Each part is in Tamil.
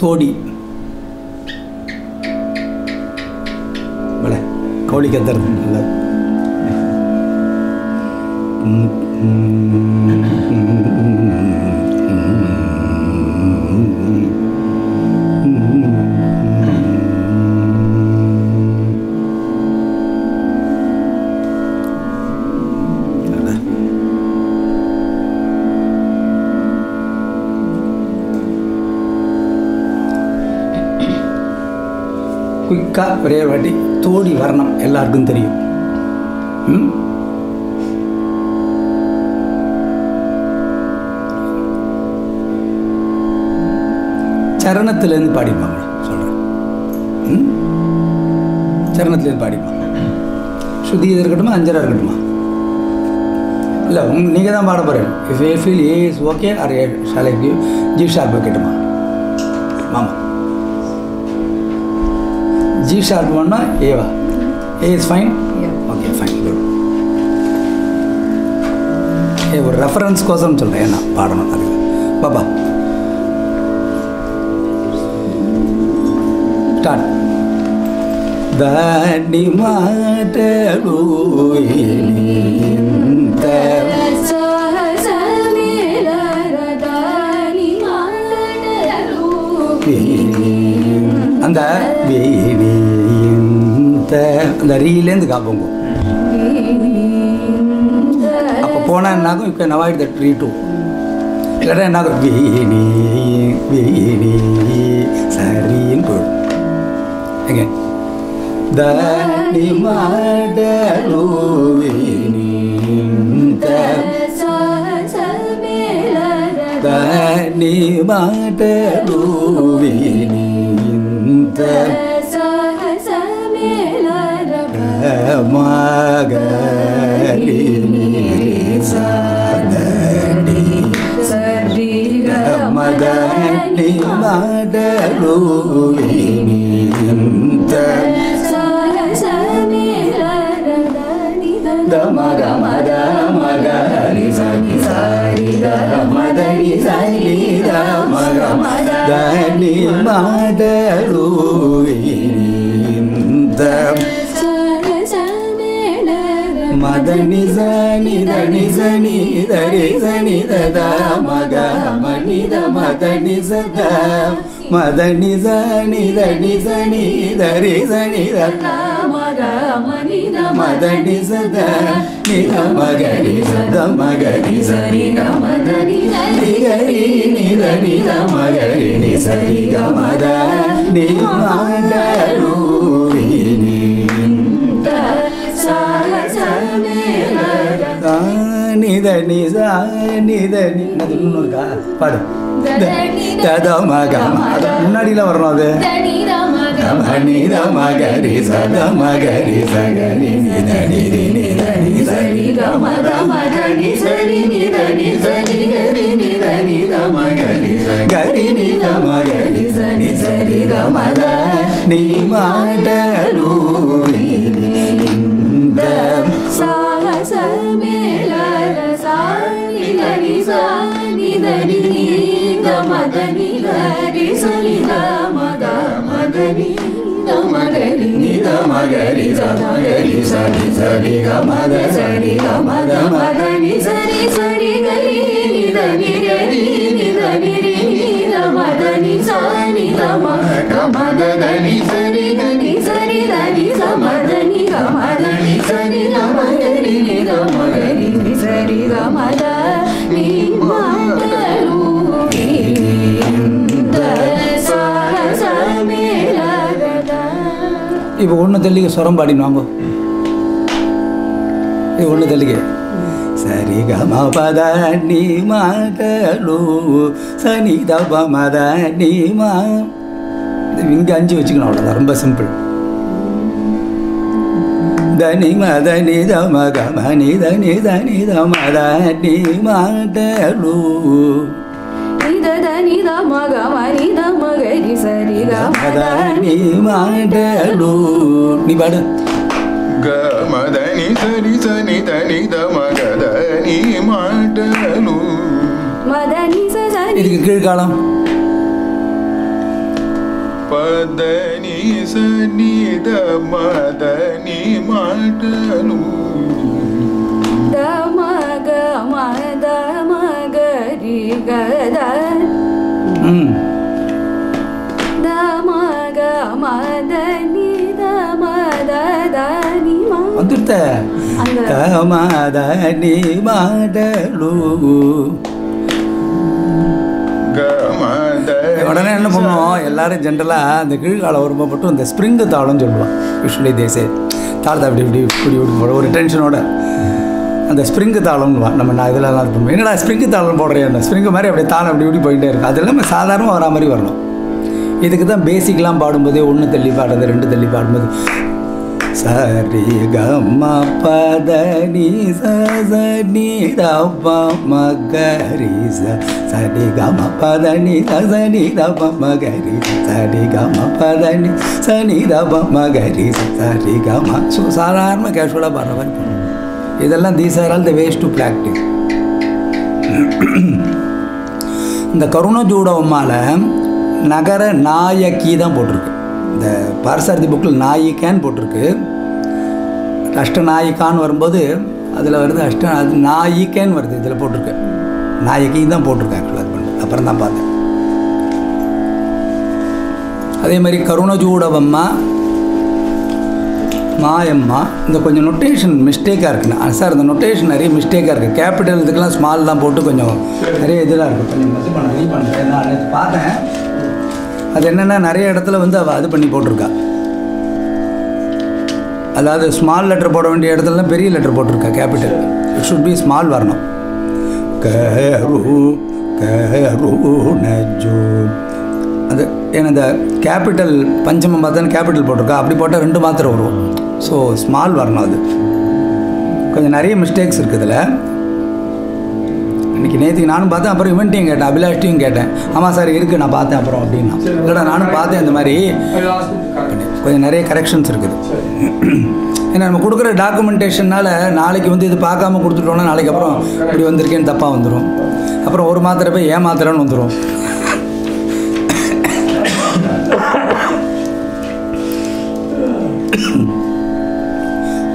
தோடி. கோழி கத்துறது நல்லா. Mm-hmm. குயிக்காக ஒரே வாட்டி தோடி வரணும். எல்லாருக்கும் தெரியும். ம்? சரணத்திலேருந்து பாடிப்பாங்க. சொல்கிறேன் ம்? சரணத்திலேருந்து பாடிப்பாங்க. ஸ்ருதி இது இருக்கட்டுமா அஞ்சரா இருக்கட்டுமா? இல்லை உங் நீங்கள் தான் பாட போகிறேன் if I feel A is okay or A shall I G sharp கேட்டுமா? மாமா. G sharp one Eva. A is fine okay fine Yeah. ஏ ஒரு ரெஃபரன்ஸ் கோசம் சொல்கிறேன் ஏன்னா பாடணும் அது பாப்பா. ஸ்டார்ட் தாண்டி மாட்டூயில் அந்த வெயில் அந்த ரீலேருந்து காப்பம் அப்போ போனால் என்னாகும்? இப்போ நவாயிட் தட் ரீ டூ இல்லைன்னா என்னாகும்? வீணி வீணி சரின்னு போயிடும். எங்க? தனி மாட நூவினி தனி மாட நூவினி మగరి సగడి సరి మగని మాడలు ఇంత మగ మగ మగరి సరి సారి మదని సరి మగ మగని మాడలు దని జని దని జని దరి జని దద మగ మని ద మదని జద మదని జని దని జని దరి జని దద మగ మని ద మదని జద ని ద మగరి జద మగరి జని ద మదని ని గరి ని దని ద సరి గ మద ని మాడరు நித நிச நித நிது இன்னும் இருக்கா? பாடு. அது முன்னாடியில் வரணும் அது. மகரி சத மகரி சகரி நித நிதி நித நித நித மத சரி நித நித நிகரி நித நித மகரி கரி நித மகரி சரி சரி நீ மாடலூ ಗೋವಿಂದ ಮದನಿ ಗರಿ ಸಲಿದ ಮದ ಮದನಿ ಮಗರಿ ನಿದ ಮಗರಿ ಸ ಮಗರಿ ಸರಿ ಸರಿ ಗ ಮದ ಸರಿ ಗ ಮದ ಮದನಿ ಸರಿ ಸರಿ ಗರಿ ನಿದ ನಿಗರಿ ನಿದ ನಿರಿ ನಿದ ಮದನಿ ಸ ನಿದ ಮಗ ಮದನಿ ಸರಿ ಗನಿ ಸರಿ దని ಸ ಮದನಿ ಗ ಮದನಿ ಸರಿ ಗ ಮಗರಿ ನಿದ ಮಗರಿ ಸರಿ ಗ ಮದ ನಿಮ್ಮ இப்போ ஒன்று தள்ளிக்க சுரம் பாடின்னு வாங்க. இது ஒன்று தள்ளிக்க. சரி கம பத நீ மாடலு சனி தப மத நீ மா. இங்கே அஞ்சு வச்சுக்கணும் அவ்வளோதான் ரொம்ப சிம்பிள் தனி மத நித மக நீ தனி தனி த மத நீ మగ మరిద మగరి సరిగా మదని మాటలు నీ పాడు గమదని సరి సని తని ద మగదని మాటలు మదని సరి ఇది కీழ்కాలం పదని సని ద మదని మాటలు ద మగ మద మగరి గదని வந்துருத்த மாதனி மாதலு உடனே என்ன பண்ணுவோம் எல்லாரும் ஜென்ரலாக அந்த கீழ்கால உருவ மட்டும் அந்த ஸ்ப்ரிங்கு தாளம்னு சொல்லுவோம் விஷுவலி தேசே தாழ்த்தா அப்படி இப்படி இப்படி ஒரு டென்ஷனோட அந்த ஸ்ப்ரிங்கு தாளம்னுவா நம்ம நான் இதெல்லாம் இது என்னடா ஸ்ப்ரிங்கு தாளம் போடுறேன் ஸ்ப்ரிங்கு மாதிரி அப்படியே தாளம் அப்படி இப்படி போயிட்டே இருக்கும் அது எல்லாமே சாதாரணமாக வரா மாதிரி வரணும். இதுக்கு தான் பேசிக்லாம் பாடும்போதே ஒன்று தள்ளி பாடுறது ரெண்டு தள்ளி பாடும்போது சரி கம்மா பதனி சசனி சனி மகரி சரி கம பதனி சசனி சனி மகரி சரி கம பதனி சனி ரப்ப மகரி சரி கம ஸோ சாதாரண கேஷுவலாக பாடுற மாதிரி பண்ணுவோம். இதெல்லாம் these are all the ways to practise இந்த கருணஜூடவம்மால நகர நாயக்கி தான் போட்டிருக்கு. இந்த பாரசாரதி புக்கில் நாயிக்கான்னு போட்டிருக்கு. அஷ்டநாயிக்கான்னு வரும்போது அதில் வருது அஷ்ட அது நாயிக்கேன்னு வருது இதில் போட்டிருக்கு. நாயக்கி தான் போட்டிருக்கு ஆக்சுவலாக அது பண்ணுறது அப்புறம் தான் பார்த்தேன். அதே மாதிரி கருணஜூடவம்மா மாயம்மா இந்த கொஞ்சம் நொட்டேஷன் மிஸ்டேக்காக இருக்குண்ணா. சார் இந்த நொட்டேஷன் நிறைய மிஸ்டேக்காக இருக்குது கேபிட்டல் இதுக்கெல்லாம் ஸ்மால்லாம் போட்டு கொஞ்சம் நிறைய இதெல்லாம் இருக்குது கொஞ்சம் இது பண்ண ரீ நான் பார்த்தேன். அது என்னென்னா நிறைய இடத்துல வந்து அவள் அது பண்ணி போட்டிருக்கா. அதாவது ஸ்மால் லெட்டர் போட வேண்டிய இடத்துலலாம் பெரிய லெட்டர் போட்டிருக்கா capital it should be small வரணும். கரு கருணஜு அது ஏன்னா இந்த கேபிட்டல் பஞ்சமம் பார்த்தானே கேபிட்டல் போட்டிருக்கா. அப்படி போட்டால் ரெண்டு மாத்திரை வரும் ஸோ ஸ்மால் வரணும் அது. கொஞ்சம் நிறைய மிஸ்டேக்ஸ் இருக்குது இதில். இன்றைக்கி நேற்றுக்கு நானும் பார்த்தேன் அப்புறம் இவன்ட்டையும் கேட்டேன் அபிலாஷ்டையும் கேட்டேன். ஆமாம் சார் இருக்குது நான் பார்த்தேன் அப்புறம் அப்படின்னா. இல்லைடா நானும் பார்த்தேன் இந்த மாதிரி. கொஞ்சம் நிறைய கரெக்ஷன்ஸ் இருக்குது. ஏன்னா நம்ம கொடுக்குற டாக்குமெண்டேஷனால் நாளைக்கு வந்து இது பார்க்காம கொடுத்துட்டோம்னா நாளைக்கு அப்புறம் இப்படி வந்திருக்கேன்னு தப்பாக வந்துடும் அப்புறம் ஒரு மாத்திரை போய் ஏன் மாத்திரைன்னு வந்துடும்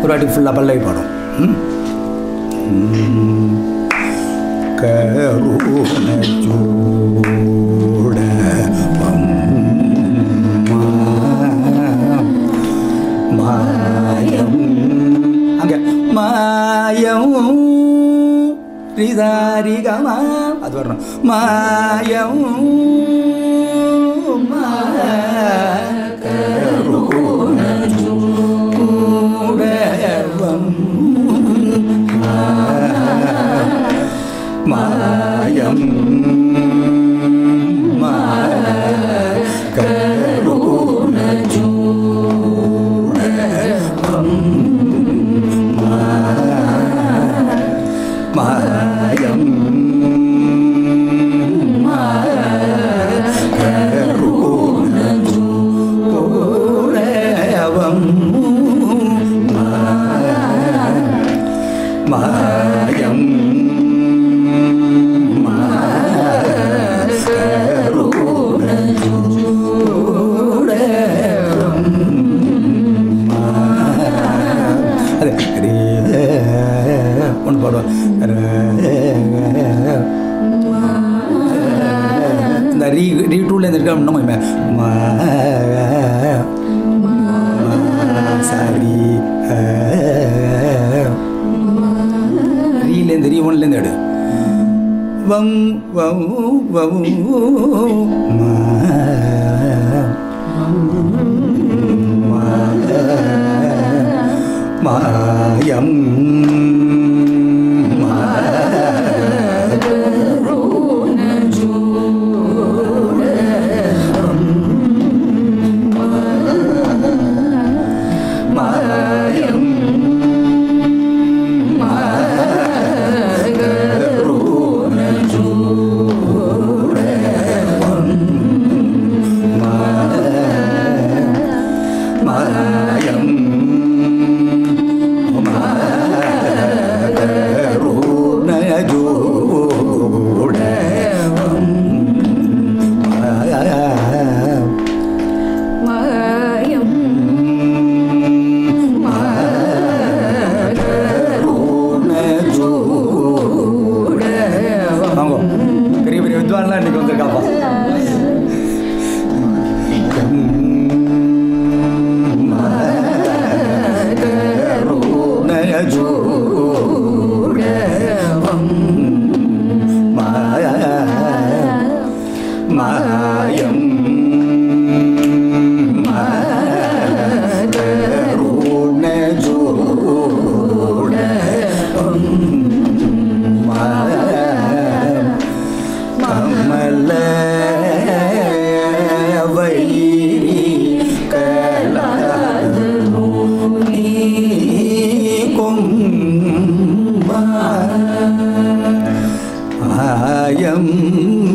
ஒரு வாட்டி ஃபுல்லாக பல்லவி பாடும். ம்? மாயம். அங்கே மாயம் ரிதாரிகமா அது வரணும். மாயம் மாய dalam nama ma ma sari റീലേന്ത് റീ ഓണിലേന്ത് എട് വം വൗ വൗ മായം dòng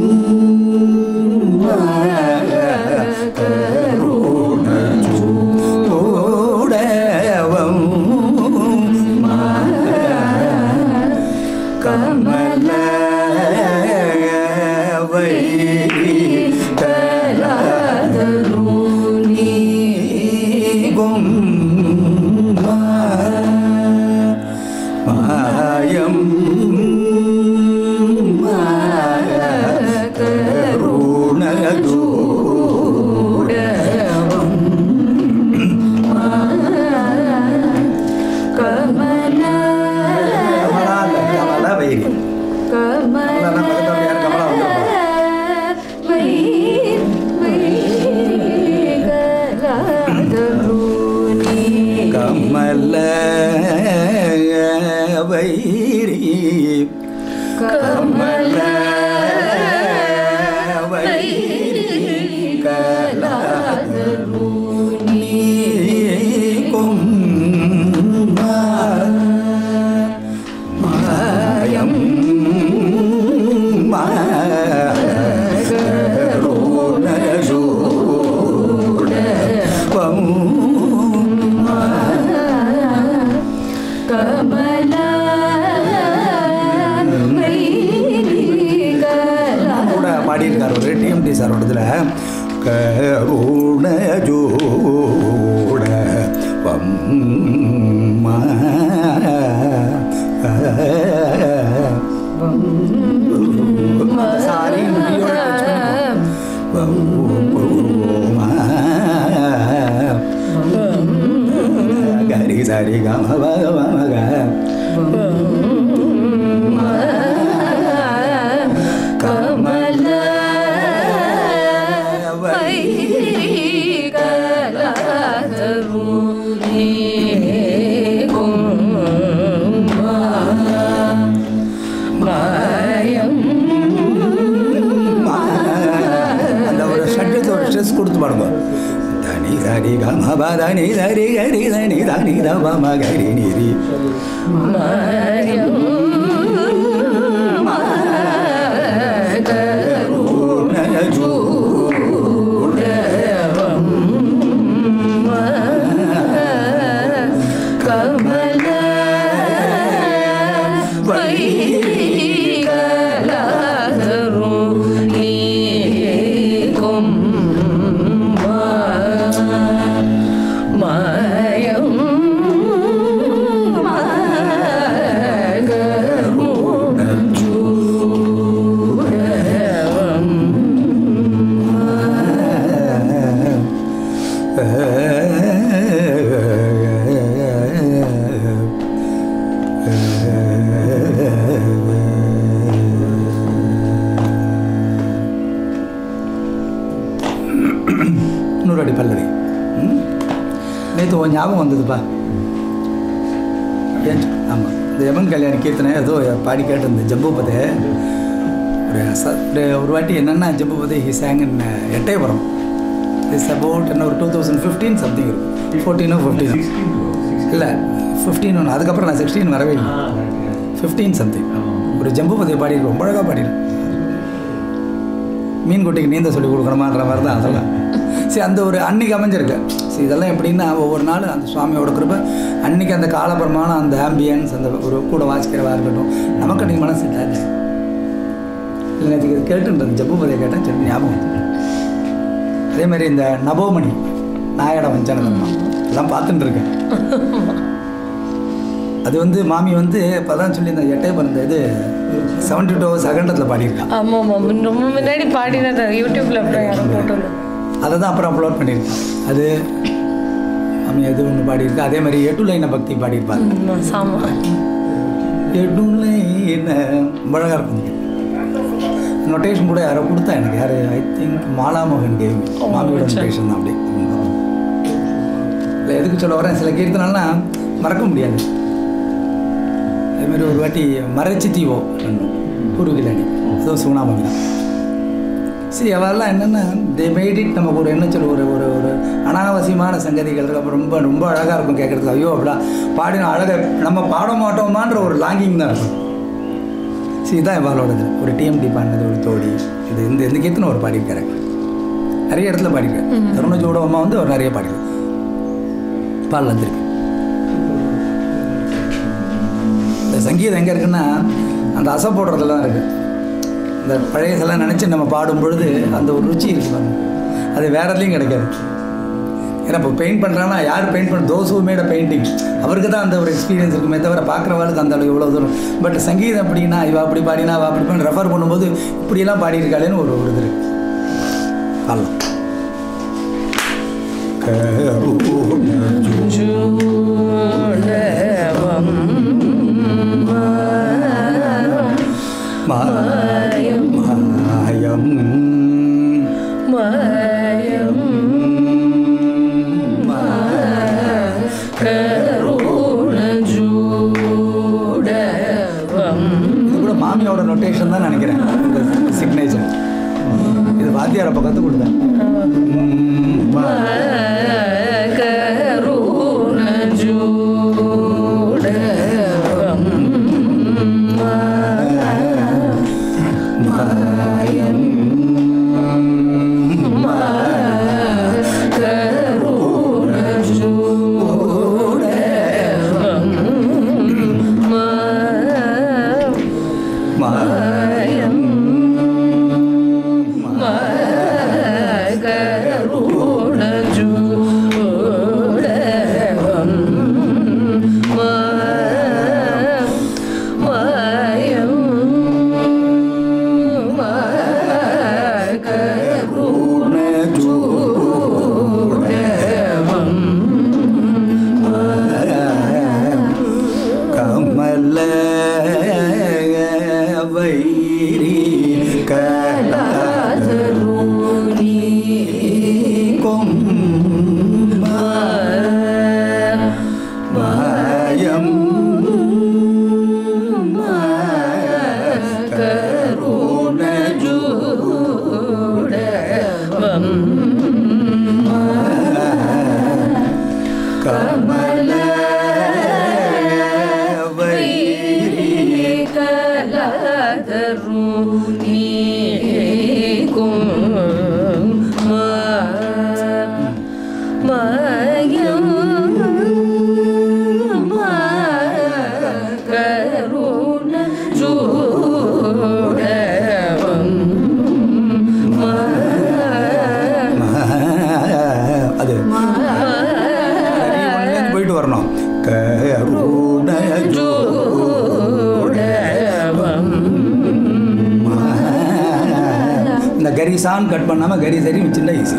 Allahu ba da ni da ni ga ni da ni da ni da ba ma ga ni ni ni இந்த யமன் கல்யாணி கீர்த்தனை ஏதோ பாடி கேட்டிருந்தேன் ஜம்புபதே ஒரு ச ஒரு ஒரு வாட்டி என்னென்னா ஜம்புபதே he song in uh, Ettayapuram. Is about என்ன ஒரு டூ தௌசண்ட் ஃபிஃப்டீன் சம்திங் இருக்கும் ஃபோர்டீனோ ஃபிஃப்டீனோ இல்லை ஃபிஃப்டீன் ஒன்று அதுக்கப்புறம் நான் சிக்ஸ்டீன் வரவே இல்லை. ஃபிஃப்டீன் சம்திங் ஒரு ஜம்பூபதி பாடி ரொம்ப அழகாக பாடியிருக்கேன் மீன் குட்டிக்கு நீந்த சொல்லி கொடுக்கணுமான்ற மாதிரி தான் அதெல்லாம். சரி அந்த ஒரு அன்னைக்கு அமைஞ்சிருக்கு. சரி இதெல்லாம் எப்படின்னா ஒவ்வொரு நாள் அந்த சுவாமியோட கிருபை அன்னைக்கு அந்த காலபுரமான அந்த ஆம்பியன்ஸ் அந்த ஒரு கூட வாசிக்கிறவா இருக்கட்டும் நமக்கு அன்றைக்கி மனசு இல்லை இல்லை நேற்றுக்கு இது கேட்டுன்றது ஜப்புபதியை கேட்டேன் சரி ஞாபகம் அதே மாதிரி இந்த நபோமணி நாயடம் வஞ்சனதம்மா எல்லாம் பார்த்துட்டு இருக்கேன். அது வந்து மாமி வந்து இப்போதான் சொல்லியிருந்தேன் எட்டே இந்த பிறந்த இது செவன்டி டூ செகண்டத்தில் பாடியிருக்கா. ஆமாம் ஆமாம். ரொம்ப முன்னாடி பாடினது யூடியூப்ல அப்புறம் யாரும் அதை தான் அப்புறம் அப்லோட் பண்ணியிருக்கேன். அது மாமி அது ஒன்று பாடியிருக்கா அதே மாதிரி எட்டுலைன பக்தி பாடியிருப்பாங்க சாமா எடுலைன அழகாக இருக்கும். நொட்டேஷன் கூட யாரோ கொடுத்தா எனக்கு யார் ஐ திங்க் மாலாமோகன் கேவி மாமியோட நொட்டேஷன் தான் அப்படி. இல்லை எதுக்கு சொல்ல வரேன் சில கீர்த்தனெல்லாம் மறக்க முடியாது. அதேமாதிரி ஒரு வாட்டி மறைச்சி தீவோ குருகிலடி அதுவும் சுகுணாமணி தான். சரி அவெல்லாம் என்னென்னா? தே மேட் இட் நமக்கு ஒரு என்ன சொல்ல ஒரு ஒரு ஒரு அனாவசியமான சங்கதிகள். ரொம்ப ரொம்ப அழகாக இருக்கும் கேட்குறதுக்கு. ஐயோ அப்படியா? பாடின அழகாக நம்ம பாட மாட்டோமான்ற ஒரு லாங்கிங் தான் இருக்கும். சரி இதான் இவாளோடது. ஒரு டிஎம்டி பாடினது ஒரு தோடி இது இந்த இந்த கீர்த்தனை ஒரு பாடியிருக்காரு. நிறைய இடத்துல பாடியிருக்காரு. தருணஜோட அம்மா வந்து அவர் நிறைய பாடியிருக்காரு. பாடல திருப்பி இந்த சங்கீதம் எங்கே இருக்குன்னா அந்த அசை போடுறதுல தான் இருக்குது இந்த பழையதெல்லாம் நினச்சி நம்ம பாடும் பொழுது அந்த ஒரு ருச்சி இருக்கு பாருங்க. அது வேற எதுலையும் கிடைக்காது. ஏன்னா இப்போ பெயிண்ட் பண்ணுறாங்கன்னா யார் பெயிண்ட் பண்ண தோஸ் மேட பெயிண்டிங் அவருக்கு தான் அந்த ஒரு எக்ஸ்பீரியன்ஸ் இருக்குமே தவிர பார்க்குறவாளுக்கு அந்த அளவு இவ்வளோ தூரம். பட் சங்கீதம் அப்படின்னா இவ அப்படி பாடினா அவ அப்படி பண்ணி ரெஃபர் பண்ணும்போது இப்படியெல்லாம் பாடியிருக்காளேன்னு ஒரு ஒரு இது இருக்கு. பாடலாம் மாயம் நொட்டேஷன் தான் நினைக்கிறேன் இந்த சிக்னேச்சர் இது வாத்தியார் அப்போ கற்றுக் கொடுத்தேன் mm-hmm. கட் பண்ணாமல் கறி சரி வச்சுருந்தா ஈஸி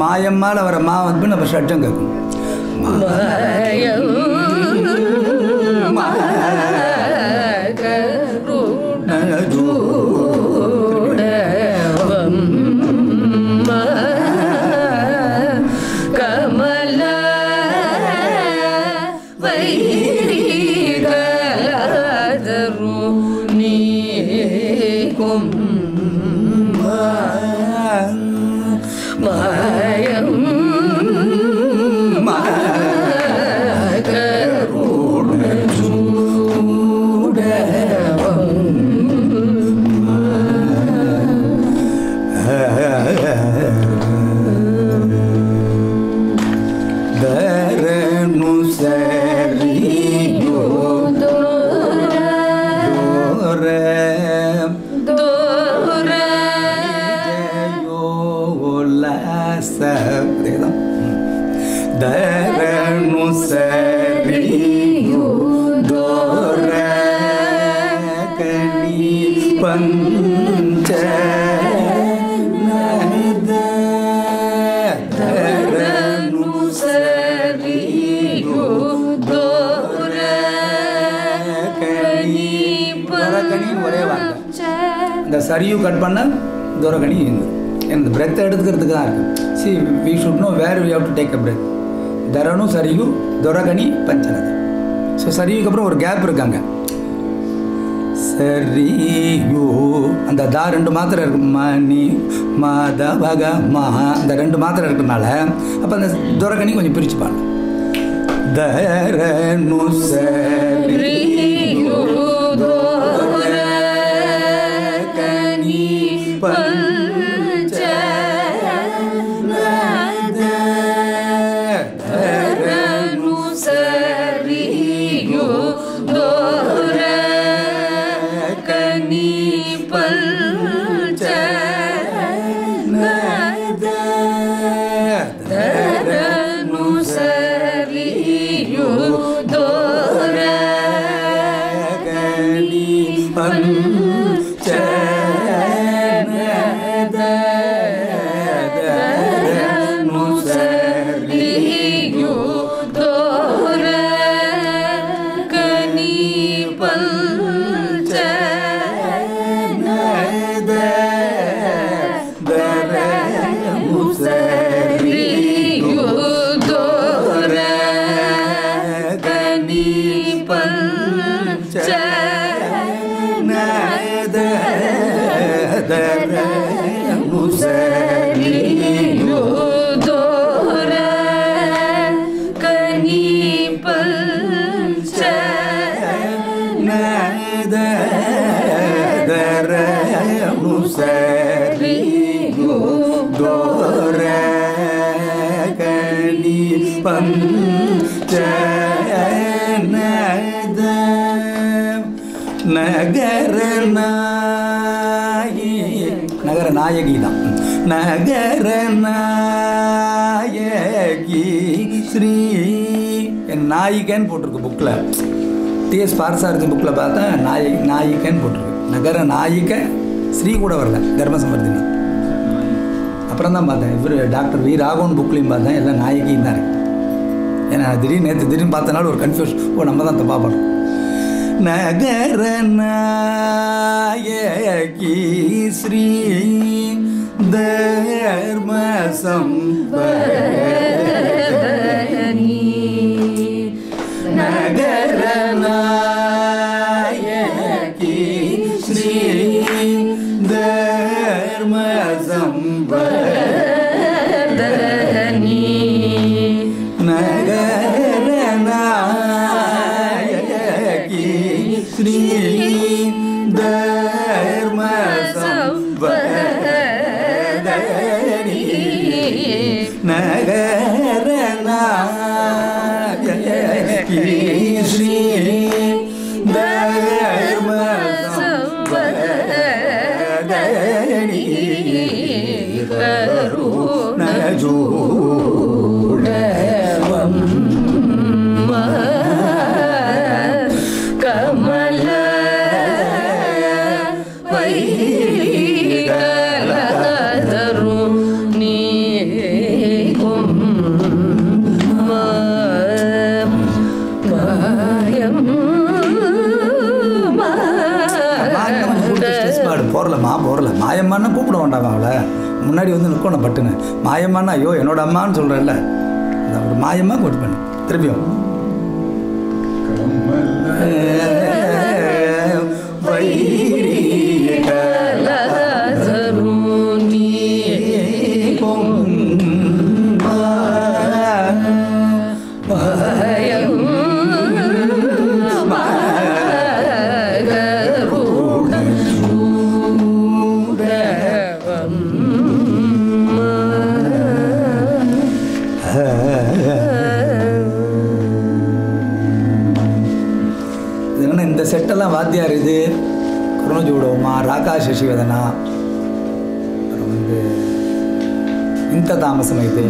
மா அந்த வர மா வந்து நம்ம ஷட்டம் கேட்கும் சரியூ கட் பண்ண துரகணி இந்த பிரெத்தை எடுத்துக்கிறதுக்கு தான் இருக்குது see we should know where we have to take a breath தரணும் சரியு துரகணி பஞ்சனது ஸோ சரியுக்கு அப்புறம் ஒரு கேப் இருக்காங்க சரியூ அந்த தா ரெண்டு மாத்திரை இருக்கு. மணி மத பக மஹா அந்த ரெண்டு மாத்திரை இருக்கனால அப்போ அந்த துரகணி கொஞ்சம் பிரிச்சுப்பாங்க. தரணு சரி நகரநாயகி ஸ்ரீ. என் நாயிகன்னு போட்டிருக்கு புக்கில் டிஎஸ் பாரசாரதி புக்கில் பார்த்தா நாயகி நாயிகன்னு போட்டிருக்கு. நகர நாயிக ஸ்ரீ கூட வரல. தர்மசமர்த்தினி அப்புறம் தான் பார்த்தேன். இவர் டாக்டர் வி ராகவன் புக்லேயும் பார்த்தேன். எல்லாம் நாயகியும் தான் ஏன்னா திடீர்னு நேற்று திடீர்னு பார்த்தனால ஒரு கன்ஃபியூஸ் ஓ நம்ம தான் தப்பாக பண்ணோம் நகர நாயகி ஸ்ரீ. न्दे अर्म முன்னாடி வந்து நிற்கணும் பட்டுன்னு. மாயம்மான்னா ஐயோ என்னோட அம்மான்னு சொல்கிறேன்ல ஒரு மாயம்மா கூட்டு பண்ணு திருப்பியும். செட்டெல்லாம் வாத்தியார் இது குருணஜூடோமா ராகா சசிவதனா அப்புறம் வந்து ಇಂಥ ತಾಮಸಮೈತೆ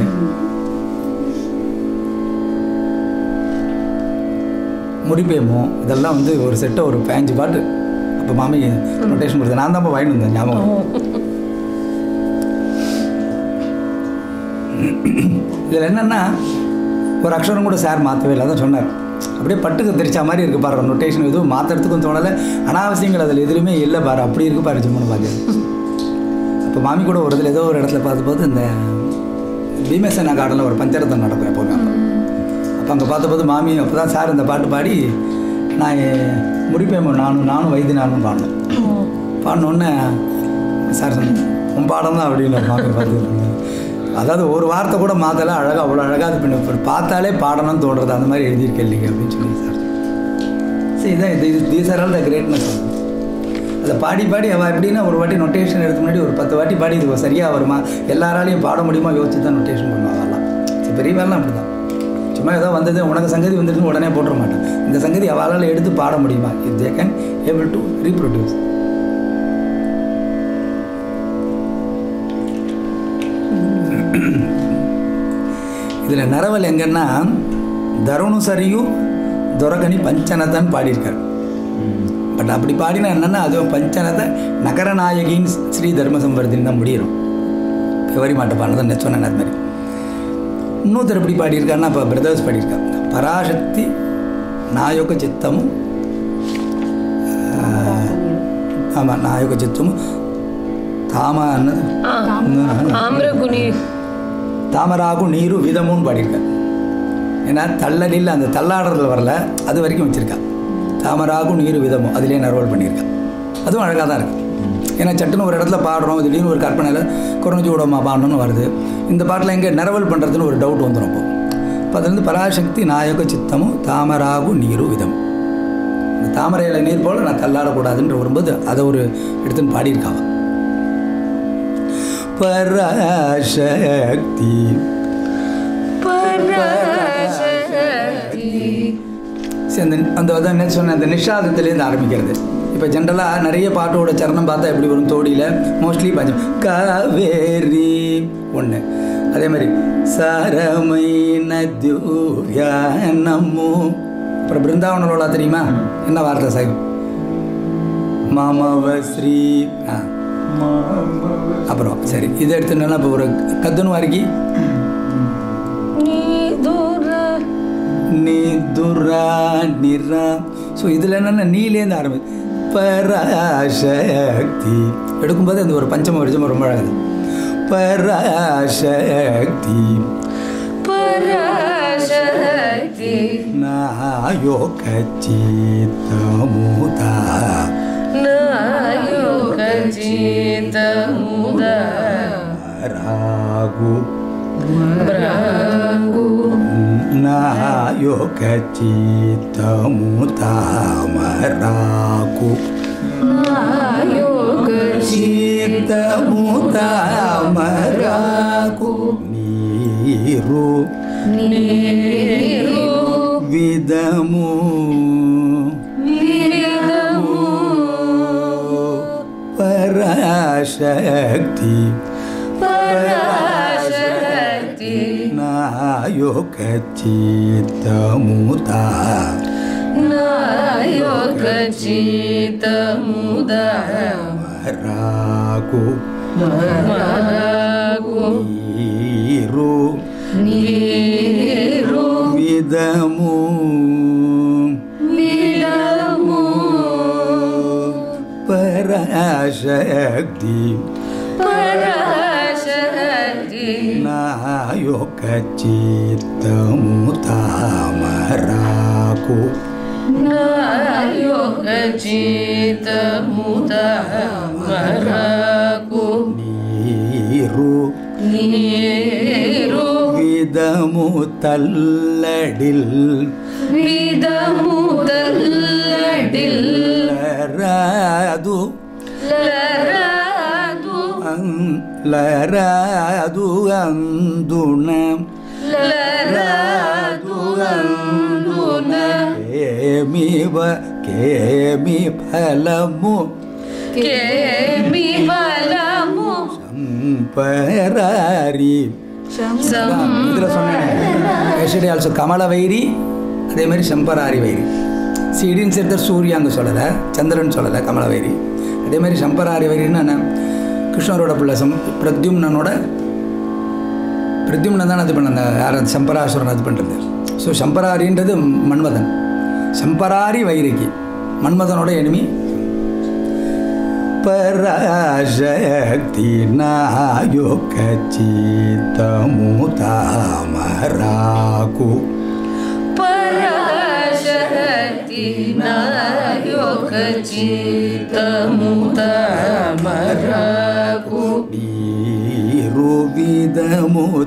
முடிப்பேமோ இதெல்லாம் வந்து ஒரு செட்டை ஒரு பதினஞ்சு பாட்டு அப்போ இப்போ மாமி நோட்டேஷன் கொடுத்தேன் நான் தான் இப்போ வாங்கிட்டு வந்தேன் ஞாபகம் இதில் என்னென்னா ஒரு அக்ஷரம் கூட சார் மாற்றவே இல்லை அதான் சொன்னார் அப்படியே பட்டுக்கு தெரிச்ச மாதிரி இருக்கு பாரு நொட்டேஷன் எதுவும் மாற்றுறதுக்கும் தோணலை. அனாவசியங்கள் அதில் எதுவுமே இல்லை பாரு அப்படி இருக்கு பாரு ஜிம்முன்னு பார்த்து இப்போ மாமி கூட ஒரு இதில் ஏதோ ஒரு இடத்துல பார்த்து பார்த்து இந்த பீமேசனா கார்டனில் ஒரு பஞ்சரத்தம் நடக்கும் எப்போவுமே அப்போ அங்கே பார்த்தபோது மாமி அப்போ தான் சார் இந்த பாட்டு பாடி நான் முடிப்பேன் நானும் நானும் வைத்து நானும் பாடணும் பாடினோடனே சார் சொன்ன உன் பாடம் தான் அப்படின்னு மாமி பார்த்து அதாவது ஒரு வார்த்தை கூட மாற்றலை அழகாக அவ்வளோ அழகாக அது பண்ணி பார்த்தாலே பாடணும்னு தோன்றது அந்த மாதிரி எழுதியிருக்கேன் இல்லைங்க அப்படின்னு சொல்லி சார். சரி இதான் இது these are all the greatness அதை பாடி பாடி அவள் எப்படின்னா ஒரு வாட்டி நொட்டேஷன் எடுத்து முன்னாடி ஒரு பத்து வாட்டி பாடி இது சரியாக வருமா? எல்லாராலையும் பாட முடியுமா? யோசிச்சு தான் நொட்டேஷன் பண்ணுவா அதெல்லாம் சரி பெரியவெல்லாம் அப்படி தான் சும்மா ஏதோ வந்தது உனக்கு சங்கதி வந்துட்டு உடனே போட்டுற மாட்டேன். இந்த சங்கதி அவளால் எடுத்து பாட முடியுமா? If they can able to reproduce இதில் நரவல் எங்கன்னா தருணுசரியும் சரியும் துரகனி பஞ்சனதன் பாடியிருக்கார். பட் அப்படி பாடினா என்னென்னா அதுவும் பஞ்சனத நகரநாயகின் ஸ்ரீ தர்மசம்பர்த்தின்னு தான் முடியும் பெவரி மாட்ட பாடினதான் நான் சொன்னேன் அது மாதிரி. இன்னொருத்தர் எப்படி பாடியிருக்காருன்னா இப்போ பிரதர்ஸ் பாடியிருக்கார். பராசக்தி நாயக சித்தமும் ஆமாம் நாயக சித்தமும் தாமான்னு தாமராகு நீரு விதமும் பாடியிருக்கார் ஏன்னா தள்ளலில் அந்த தள்ளாடுறதுல வரல அது வரைக்கும் வச்சுருக்கா. தாமராகும் நீரு விதமும் அதுலேயே நர்வல் பண்ணியிருக்கா அதுவும் அழகாக தான் இருக்குது ஏன்னா சட்டுன்னு ஒரு இடத்துல பாடுறோம் திடீர்னு ஒரு கற்பனையில் குறைஞ்சி விடமா பாடணும்னு வருது. இந்த பாட்டில் எங்கே நரவல் பண்ணுறதுன்னு ஒரு டவுட் வந்துடும் இப்போ. இப்போ அதுலேருந்து பராசக்தி நாயக சித்தமும் தாமராகு நீரு விதம். இந்த தாமரையில் நீர் போல் நான் தள்ளாடக்கூடாதுன்ற வரும்போது அதை ஒரு எடுத்துன்னு பாடியிருக்காவா. பராசக்தி. அந்த அந்த அதான் என்ன சொன்ன அந்த நிஷாதத்துலேருந்து ஆரம்பிக்கிறது. இப்போ ஜென்ரலாக நிறைய பாட்டோட சரணம் பார்த்தா எப்படி வரும் தோடியில்? மோஸ்ட்லி பஞ்சம் காவேரி ஒன்று அதே மாதிரி சரமை நத்யூயா நம்மு. அப்புறம் பிருந்தாவனலோலா தெரியுமா? என்ன வார்த்தை சார் மாமவஸ்ரீ ஆ. அப்புறம் சரி இதை எடுத்துட்டோம்னா இப்போ ஒரு கத்துன்னு வாரிக்கி. நிதுரா. நிரா ஸோ இதில் என்னென்ன நீலேருந்து ஆரம்பி. பராசக்தி. எடுக்கும்போது அந்த ஒரு பஞ்சம வருஷம் ரொம்ப அழகாது பராசக்தி. பராசக்தி. நாயோக சித்தமுதா நாயோகஜிதமுத ராகு चितमुद रागु भ्रागु नायोगचितमुतामरागु नायोगचितमुतामरागु नीरु नीरु विदमु பராசக்தி பராசக்தி நாயோகச்சித்தமுதா நாயோகச்சித்தமுதா மராகு மராகு நீரு நீரு விதமூ பராசக்தி பராசக்தி நாயொக்க சித்தமு தாமராகு நாயொக்க சித்தமு தாமராகு நீரு நீரு விதமு தல்லடில் விதமு தல்லடில் ராது லராது அந்துண கேமிவ கேமி பலமு கேமி பலமு சம்பராரி இதில் சொன்னேன் ஆல்சோ கமல வைரி அதே மாதிரி செம்பராரி வைரி சீடின்னு சேர்த்த சூரியாங்க சொல்லலை சந்திரன் சொல்லலை கமல வைரி அதே மாதிரி சம்பராரிவரின்னு நான் என்ன? கிருஷ்ணரோட பிள்ளை சம் பிரத்யும்னனோட பிரத்யும்னன் தான் அது பண்ண யார் அந்த சம்பராசுரன் அது பண்ணுறது ஸோ சம்பராரின்றது மன்மதன். சம்பராரி வைரகி மன்மதனோட எனிமி பராசக்தி நாயொக்க சித்தமு தாமராகு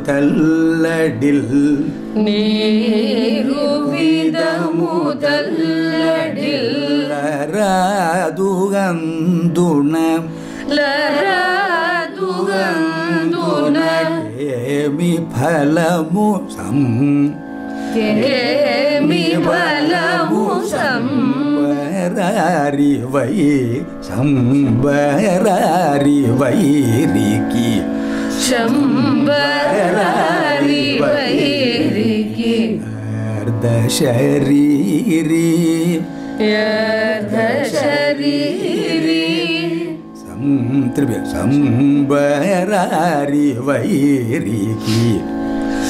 நீருவிதமுதல்லடில் நீருவிதமுதல்லடில் லராதுகந்துண லராதுகந்துண ஏமி பலமு சம் കേമി ബലവു സംവരറിവൈ സംവരറിവൈരിക്ക് ശംബരറിവൈരിക്ക് ശരീരി ശരീരി സംതൃപ്തി സംബരറിവൈരിക്ക്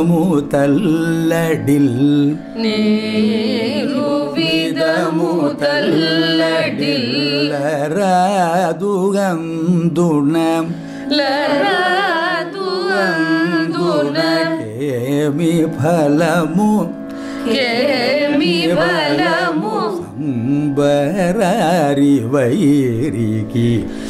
നീറുവിധമുതല്ലടിൽ നീറുവിധമുതല്ലടിൽ ലരാതുഗന്തുണം കേമി ഫലമു കേമി ഫലമു സംബരാരി വൈരികി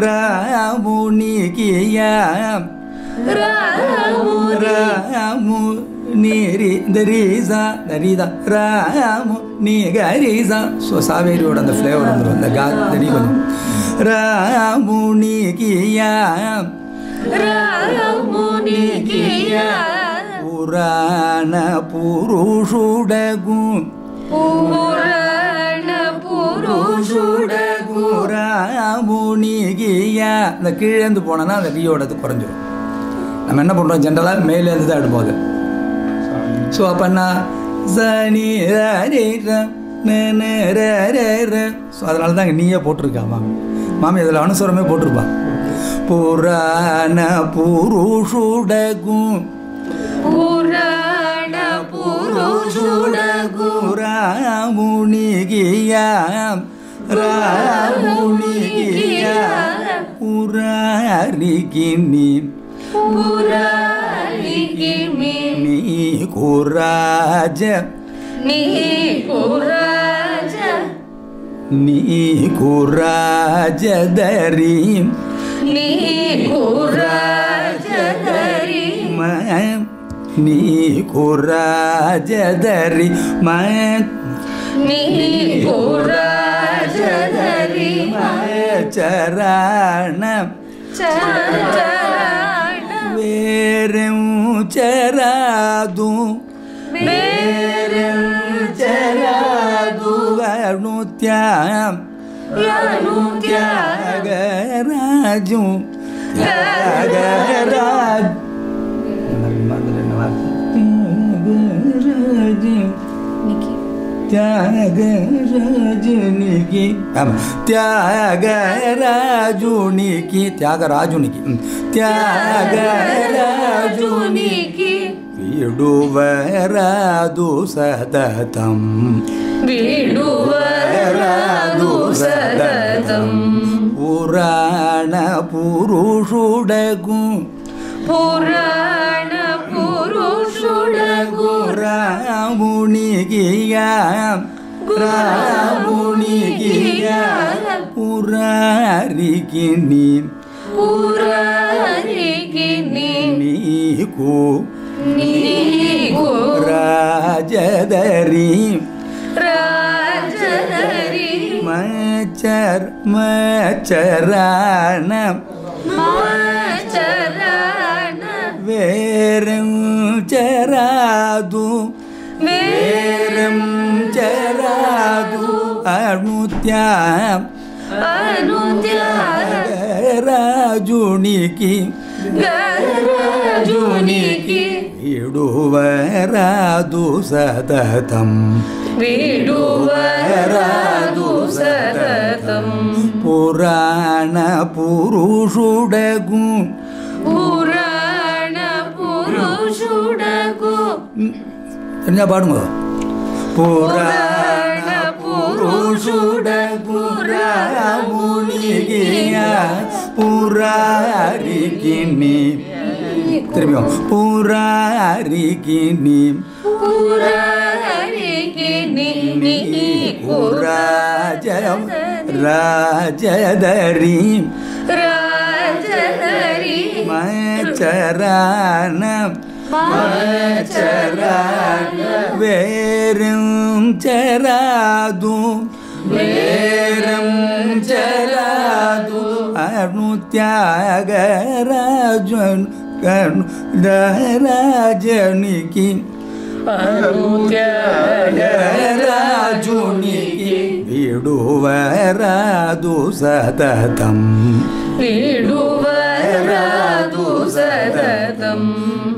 ராமுனிகிய ராமு நீரி தரீசா தரீதா ராமு நீ கரீசா ஸோ சாவேரியோட அந்த ஃப்ளேவர் வந்துடும் அந்த கா தடி கொஞ்சம் ராமுனிகியா ராமுனிகியா புராண புருஷுடகும். புராண முனிகிய அந்த கீழேந்து போனோன்னா அந்த ரீயோட அது குறைஞ்சிடும் நம்ம என்ன பண்ணுறோம் ஜென்ரலாக மேலே இருந்து தான் எடுப்போம் அது. ஸோ அப்போ என்ன? சனி ஸோ அதனால தான் அங்கே நீயே போட்டிருக்கா மாமி. மாமி அதில் அனுசரமே போட்டிருப்பான் புராண புருஷுடகும் புரா ಸುಡಗುರ ಮುಣಿಗಿಯ ರಾಮುಣಿಗಿಯ ಉರಾರಿಗಿನಿ ಉರಾರಿಗಿಮಿ ನೀ ಕುರಾಜ ನೀ ಕುರಾಜ ನೀ ಕುರಾಜ ದರಿ ನೀ ಕುರಾಜ ದರಿ ಮ നീ കുറാജതറി നീ കുറാജതറി ചരണം ചരാതു. വേരം ചരാതു. അണുത്യാം യാഗരാജു. त्याग त्याग राजुनि की त्याग राजुनी की त्याग राजुनी की त्याग राजुनि की विडुवरादु सततं विडुवरादु पुराण पुरुषुडगु। पुराण ಗುಣಿಗಿಯ ಗುಣಿಗಿಯ ಪುರಾರಿಗಿನಿ ಪುರಾರಿಗಿನಿ ನೀಗೂ ನೀಗೂ ರಾಜದರಿ ರಾಜದರಿ ಮಚರ್ ಮಚರಾನ ಮಚರಾನ ವೇರಂ చేరాదు వేరం చేరాదు అనుత్యా రాజునికి రాజునికి విడువరాదు సతతం విడువరాదు సతతం పురాణ పురుషుడగు పురా தெரிஞ்சா பாடுங்க? புராண புருஷுடகு புராமுனிகிய புராரிகினி. திரும்பியும் புராரிகினி. புராரிகி நீ ராஜம் ராஜதரி. ராஜதரி. மச்சரான വേരും ചരാതു. വേരം ചരാതു. അണുത്യാഗരാജൻ കണുരാജനിക്ക് അണുത്യാഗരാജുനിക്ക് സതതം. വിടുവരാതു സതതം.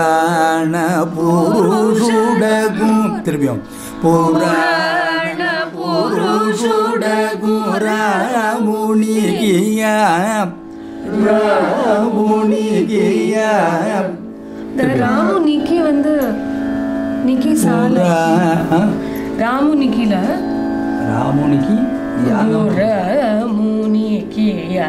புராண புருஷுடகும். திருப்பியும். புராண புருஷுடகும் ராமுனிகியா ராமுனிகியா ராமு நிக்கி வந்து நிக்கி சால. ராமு நிக்கில ராமு நிக்கி ராமு நிக்கியா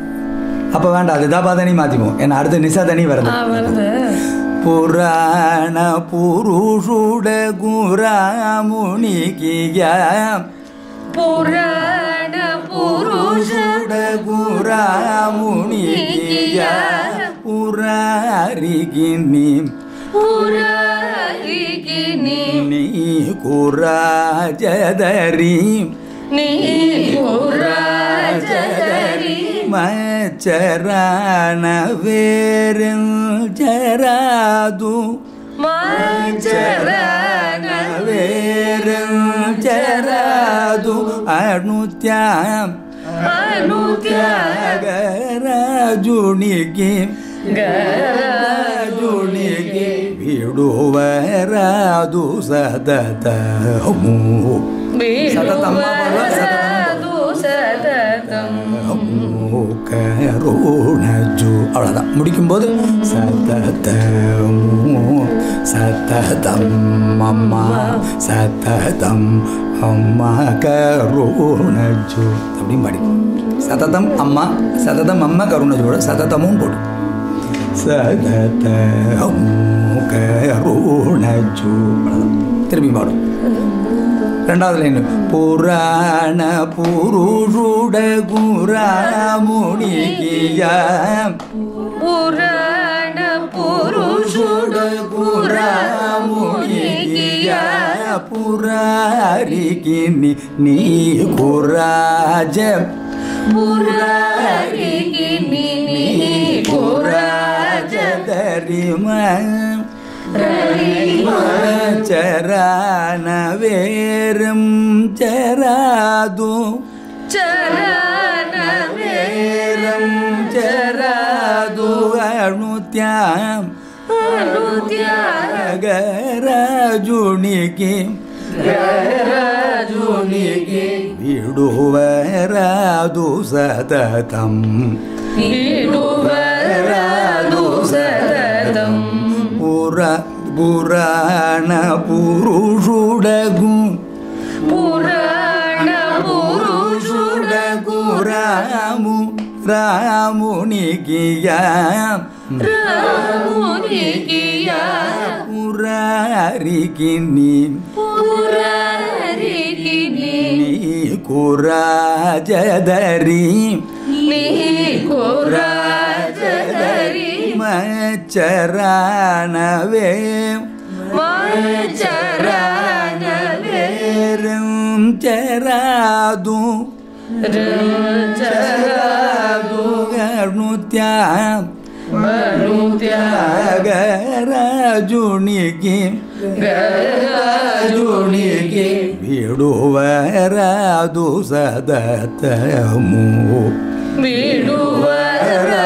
அப்போ வேண்டாம் அது தபாதனி மாற்றிப்போம் ஏன்னா அடுத்து நிசாதனி வருது. புராண புருஷுட குராமுனிகிய புராண புருஷ புருஷுட குராமுனிகிய புராரிகினி புராரிகினி நீ குராஜதரி நீ புராஜதரி மச்சரான ಚರಣ ಚರಾದು ಚರಣ ಚರಾದು ಅಣುತ್ಯ ಗರಜುಣಿಗೆ ಗರಜುಣಿಗೆ ಬಿಡುವರಾದು ಸತತ ಸತತ கருணஜு அவ்வளோதான் முடிக்கும்போது சததமு சததம் அம்மா சததம் அம்மா கருணஜு. அப்படின்னு பாடி. சததம் அம்மா சததம் அம்மா கருணஜோட சததமும் போடு. சததம் கருணஜு. அவ்வளோதான் திரும்பி பாடும் ரெண்டாவது லைன் புராண புருஷுட குராமுனிகிய புராண புருஷுட புராமுனிகிய புராரிகினி நீ குராஜ. புராரிகினி நீ புராஜ தரிம ചരാനവേരം ചരാതു. ചരാനവേരം ചരാതു. അണുത്യാം ഗരാജുണിക്ക് ഗരാജുണിക്ക് വിടുവരാതു സതതം. വിടുവരാതു സതതം. pura purana purushudagum purana purushudaguramu ramunikiya ramunikiya purarikini purarikini kurajadari ni kurajadari ചരണവേ ചരണവേരും ചരാതു ചരാതുകർണുത്യാം ഗരജുണിക്ക് ഗരജുണിക്ക് വിടുവരാതു സദത്തമു വിടുവരാ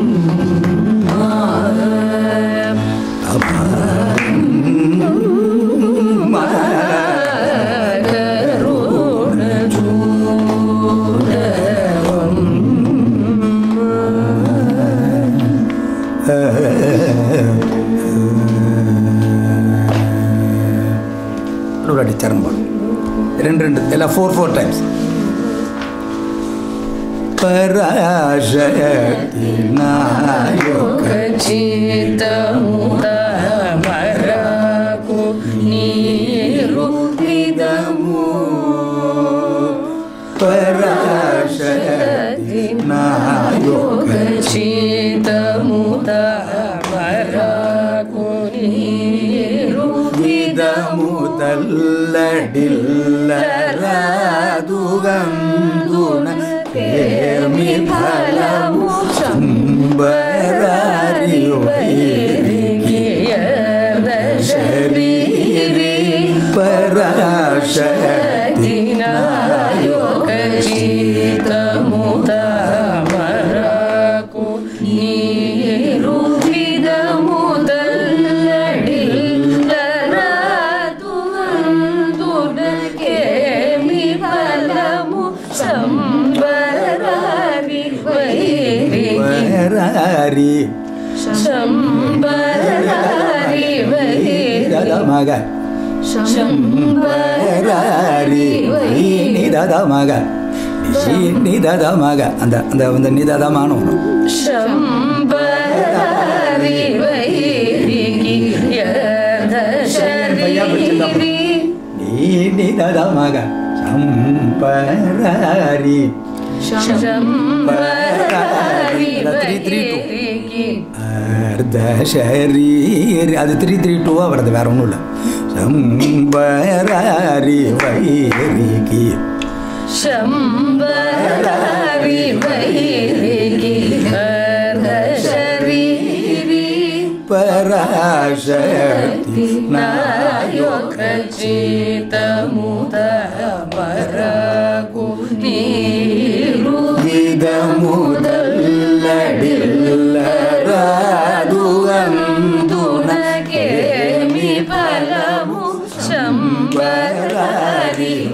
ചർമ്മം രണ്ട് രണ്ട് അല്ല ഫോർ ഫോർ ടൈംസ് പരാശയ നായോ ചിത്തമുത കടില്ലതുകന്തുണ തേമി ഫലമു ശരീരി പരാശര மக. நிததமாக. நிததமாக. அந்த அந்த அந்த நிததமான ஒன்று நிததமாக. சம்பரி அது த்ரீ த்ரீ டூவாக வருது வேற ஒன்றும் இல்லை. ശംബരാരി വൈരികി ശംബരാരി വൈരികി ശരീരി പരാശക്തി നായോകചേതമുത പരകുനീരുദിതമുത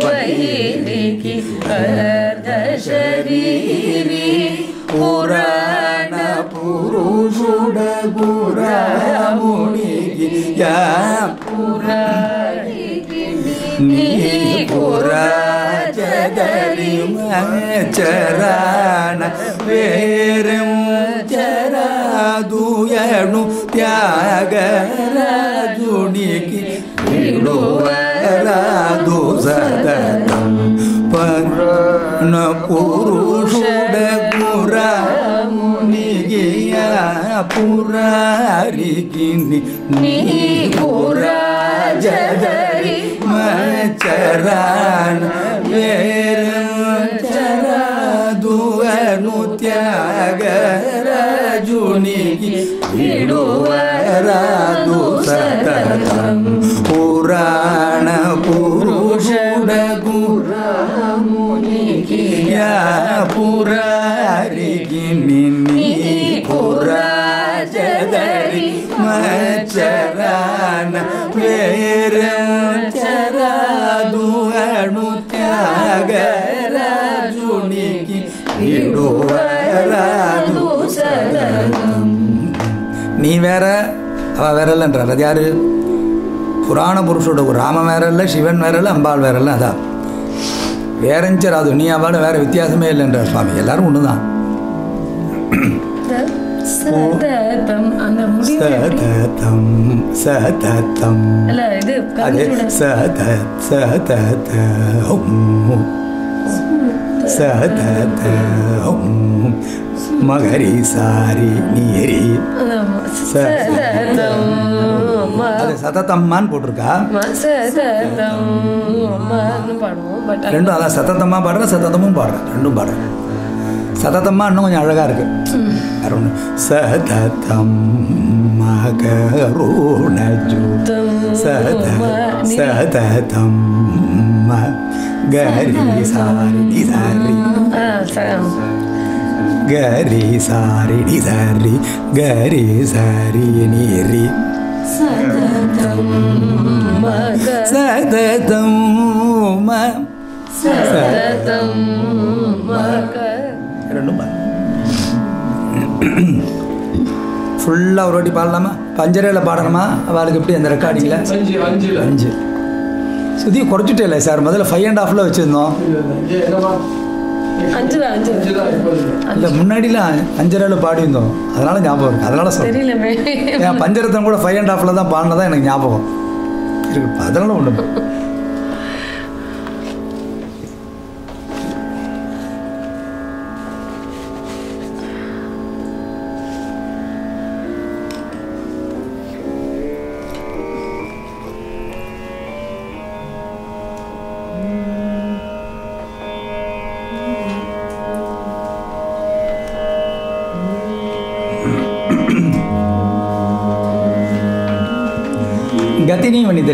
وحيدك هذا شريري ಪುರಾಣ ಪುರುಷುಡ ಗುರಮುನಿಗೆ ಯಾ ಪುರಾಣಿಗೆ ನೀ ಪುರ ಜಗರಿ ಚರಣ ಬೇರೆ ಚರದುಯಣು ತ್ಯಾಗರ ಜುಣಿಗೆ ಬಿಡುವ ಸತತಂ ಪರ್ಣ ಪುರುಷುಡ ಪುರ ಮುನಿಗೆಯ ಪುರಾರಿಗಿನಿ ನೀ ಪುರಾಜದರಿ ಮಚರಾಣ ಬೇರ ಚರಾದುವನು ತ್ಯಾಗರಾಜುಣಿಗೆ ಬಿಡುವರಾದು ಸತತಂ ಪುರಾಣ పురుషుడకు రామునికి పురారికి నిన్ని పురాజదరి మచ్చరాన వేర చరాదు అణు త్యాగరాజునికి ఇడువరాదు సదనం நீ வேற அவ வேறலன்றார் அது யாரு புராண புருஷோட ராமன் வேற இல்லை சிவன் வேற இல்லை அம்பாள் வேற இல்லை அதான். வேறஞ்சர் அது நீ வேற வித்தியாசமே இல்லைன்றார் சுவாமி. எல்லாரும் ஒன்று தான் சததம்? சததம் அது சத சததம் சததம் மகரி சாரி நீரி. சததம் அது சததம்மான்னு போட்டிருக்கா ம- சததம் மன்னு பாடுவோம் பட் ரெண்டும் அதான் சததமாக பாடுறேன் சததமும் பாடுறேன் ரெண்டும் பாடுறேன் சததமா இன்னும் கொஞ்சம் அழகாக இருக்கு வேற ஒன்று சததம் மகருணஜு சத சததம் ம கரி சாரி டி சாரி கரி சாரி டி சாரி கரி சாரி நீரி சததம் சததம் ரெண்டும் ஃபுல்லாக ஒரு வாட்டி பாடலாமா? பஞ்சரையில் பாடணுமா? அவளுக்கு எப்படி அந்த ரெக்கார்டிங்கில் அஞ்சு சுதி குறைச்சிட்டே இல்லை சார் முதல்ல ஃபைவ் அண்ட் ஹாஃபில் வச்சுருந்தோம். இல்லை முன்னாடிலாம் அஞ்சரையில் பாடியிருந்தோம். அதனால ஞாபகம் இருக்கு. அதனால ஏன் பஞ்சரத்தம் கூட ஃபைவ் அண்ட் ஹாஃபில் தான் பாடினதான் எனக்கு ஞாபகம் இருக்கு. அதனால ஒன்று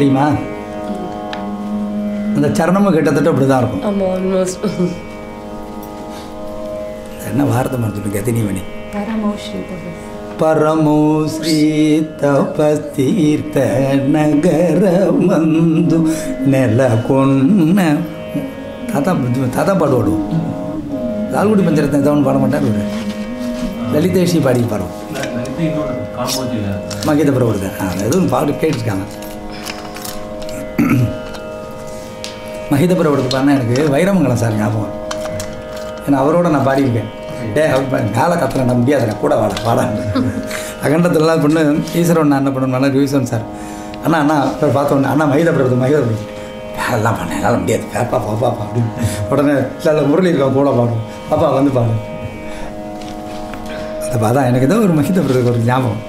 தெரியுமா? அந்த சரணமும் கிட்டத்தட்ட அப்படிதான் இருக்கும். என்ன வார்த்தை மறந்துட்டு கதினிமணி பரமோ ஸ்ரீ தபஸ்தீர்த்த நகர வந்து நெல கொன்ன தாத்தா தாத்தா பாடு பாடுவோம் லால்குடி பஞ்சரத்தை ஏதாவது பாட மாட்டார் லலிதேஷி பாடி பாடுவோம் மகேத பிரபு இருக்கார் எதுவும் பாடு மகித பிரபுக்கு பாடினா எனக்கு வைரமங்கலம் சார் ஞாபகம். ஏன்னா அவரோட நான் பாடியிருக்கேன். டே அவர் பா- மேலே கத்தல நான் முடியாதுண்ணா கூட வாடா வாடா. அகண்டத்துலலாம் பொண்ணு ஈஸ்வரன் நான் என்ன பண்ணுவேன் நல்லா சார். அண்ணா அண்ணா இப்போ பார்த்தோன்னே அண்ணா மகித மகிதபுரம் மகித வேலைலாம் பண்ண என்னால் முடியாது. பாப்பா பாப்பா அப்படின்னு உடனே இல்லை இல்லை முரளி இருக்கா கூட பாடும் பாப்பா வந்து பாடு. அந்த அதான் எனக்கு தான் ஒரு மகிதபுரத்துக்கு ஒரு ஞாபகம்.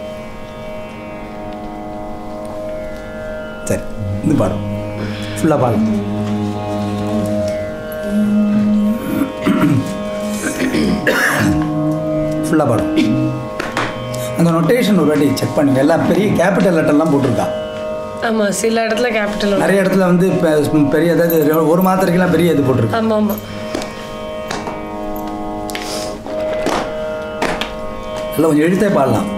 இது பாடும் ஃபுல்லாக பாடும் ஃபுல்லாக பாடும் அந்த நொட்டேஷன் ஒரு வாட்டி செக் பண்ணுங்க. எல்லாம் பெரிய கேபிட்டல் லெட்டர்லாம் போட்டிருக்கா? ஆமா சில இடத்துல கேபிட்டல் நிறைய இடத்துல வந்து பெரிய அதாவது ஒரு மாத்திரைக்கெல்லாம் பெரிய இது போட்டிருக்கு. ஆமா ஆமா. எல்லாம் கொஞ்சம் எழுத்தே பாடலாம்.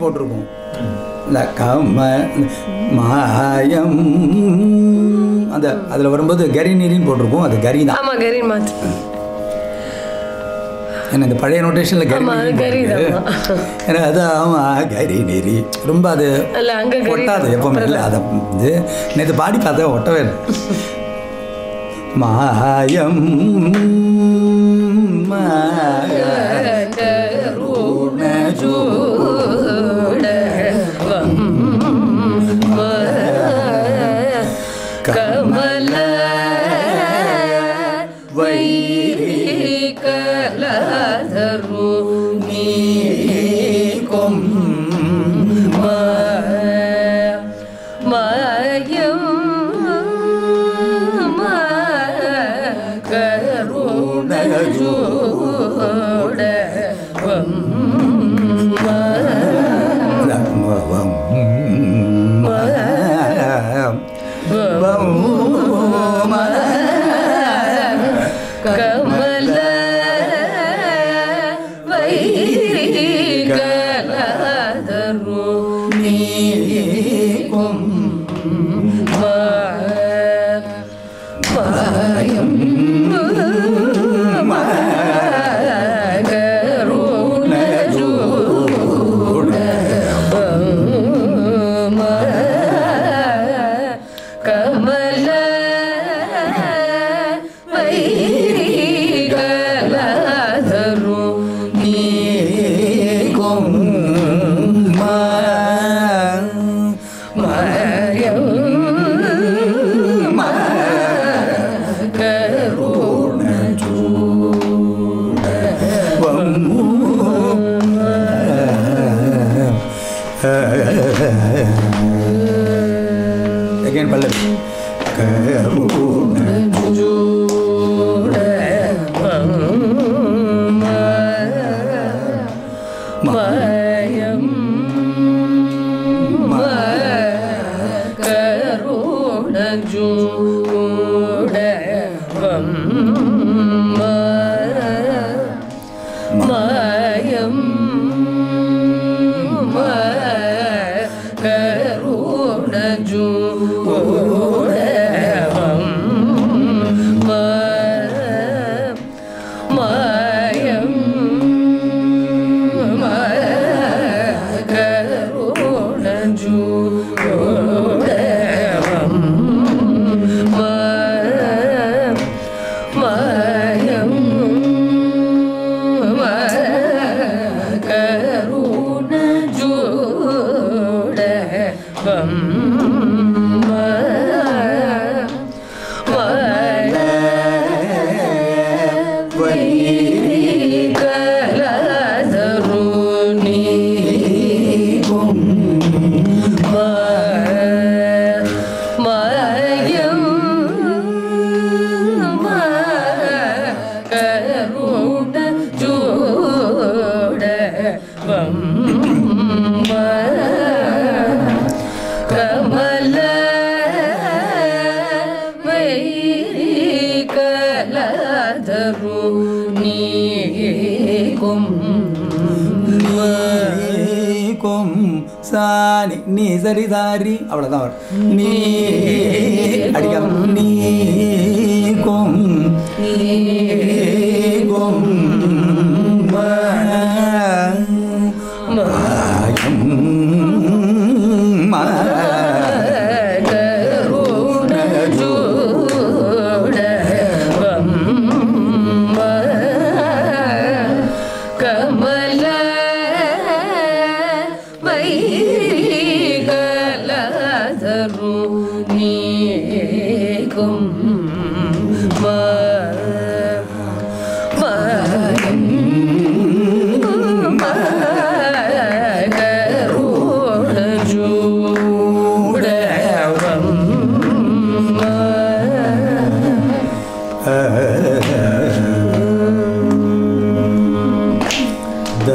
கரி நீரின்னு போட்டிருக்கும் இந்த கம மாயம் அந்த அதில் வரும்போது கரி நீரின்னு போட்டிருக்கும். அது கரி தான். ஆமா கரீன் மாத்து ஏன்னா இந்த பழைய நோட்டேஷனில் கரி கரி. ஏன்னா அது ஆமா கரி நீரி. ரொம்ப அது கரி ஒட்டாது. எப்பவுமே. இல்லை அதை இது நேற்று பாடி பார்த்தேன் ஒட்டவே இல்லை. மாயம் கமல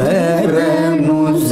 veremos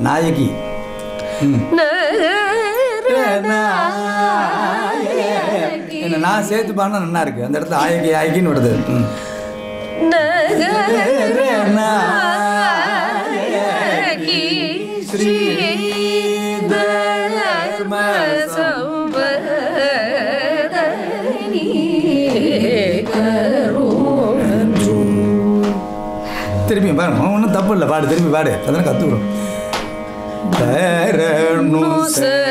நாயகி என்ன நான் சேர்த்து பாடினா நல்லா இருக்கு அந்த இடத்துல ஆயகி ஆயகின்னு விடுது திரும்பி பாரு ஒன்றும் தப்பு இல்லை பாடு திரும்பி பாடு அதெல்லாம் கற்றுக்குறோம் ternu se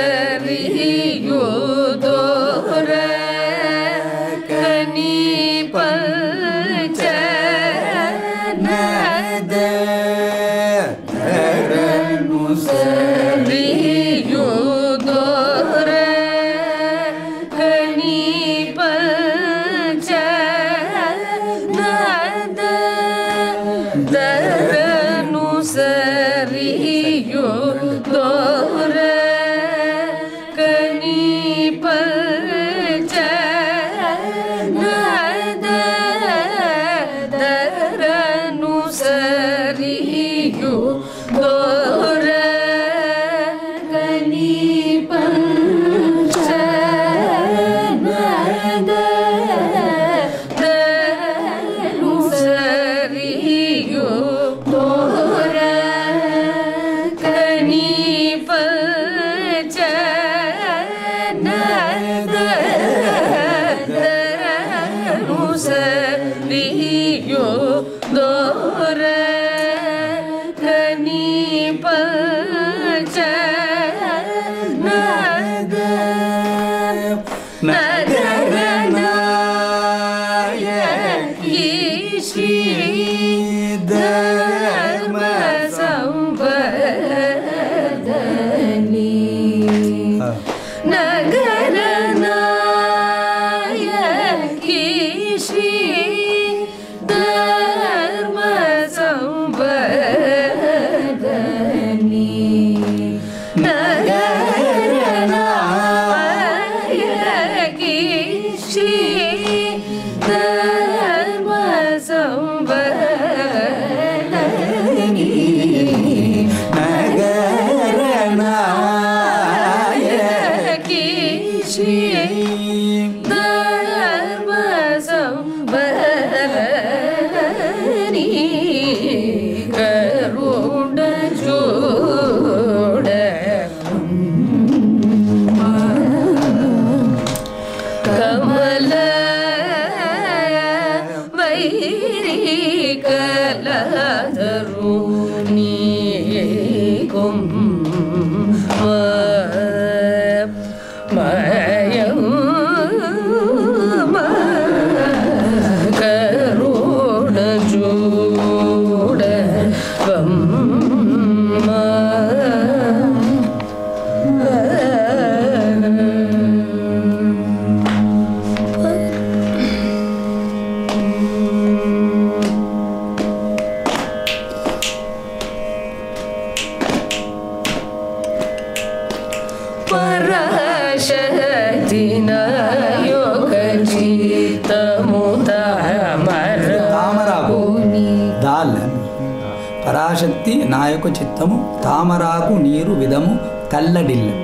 యొక్క చిత్తము తామరాకు నీరు విధము తల్లడిల్లు.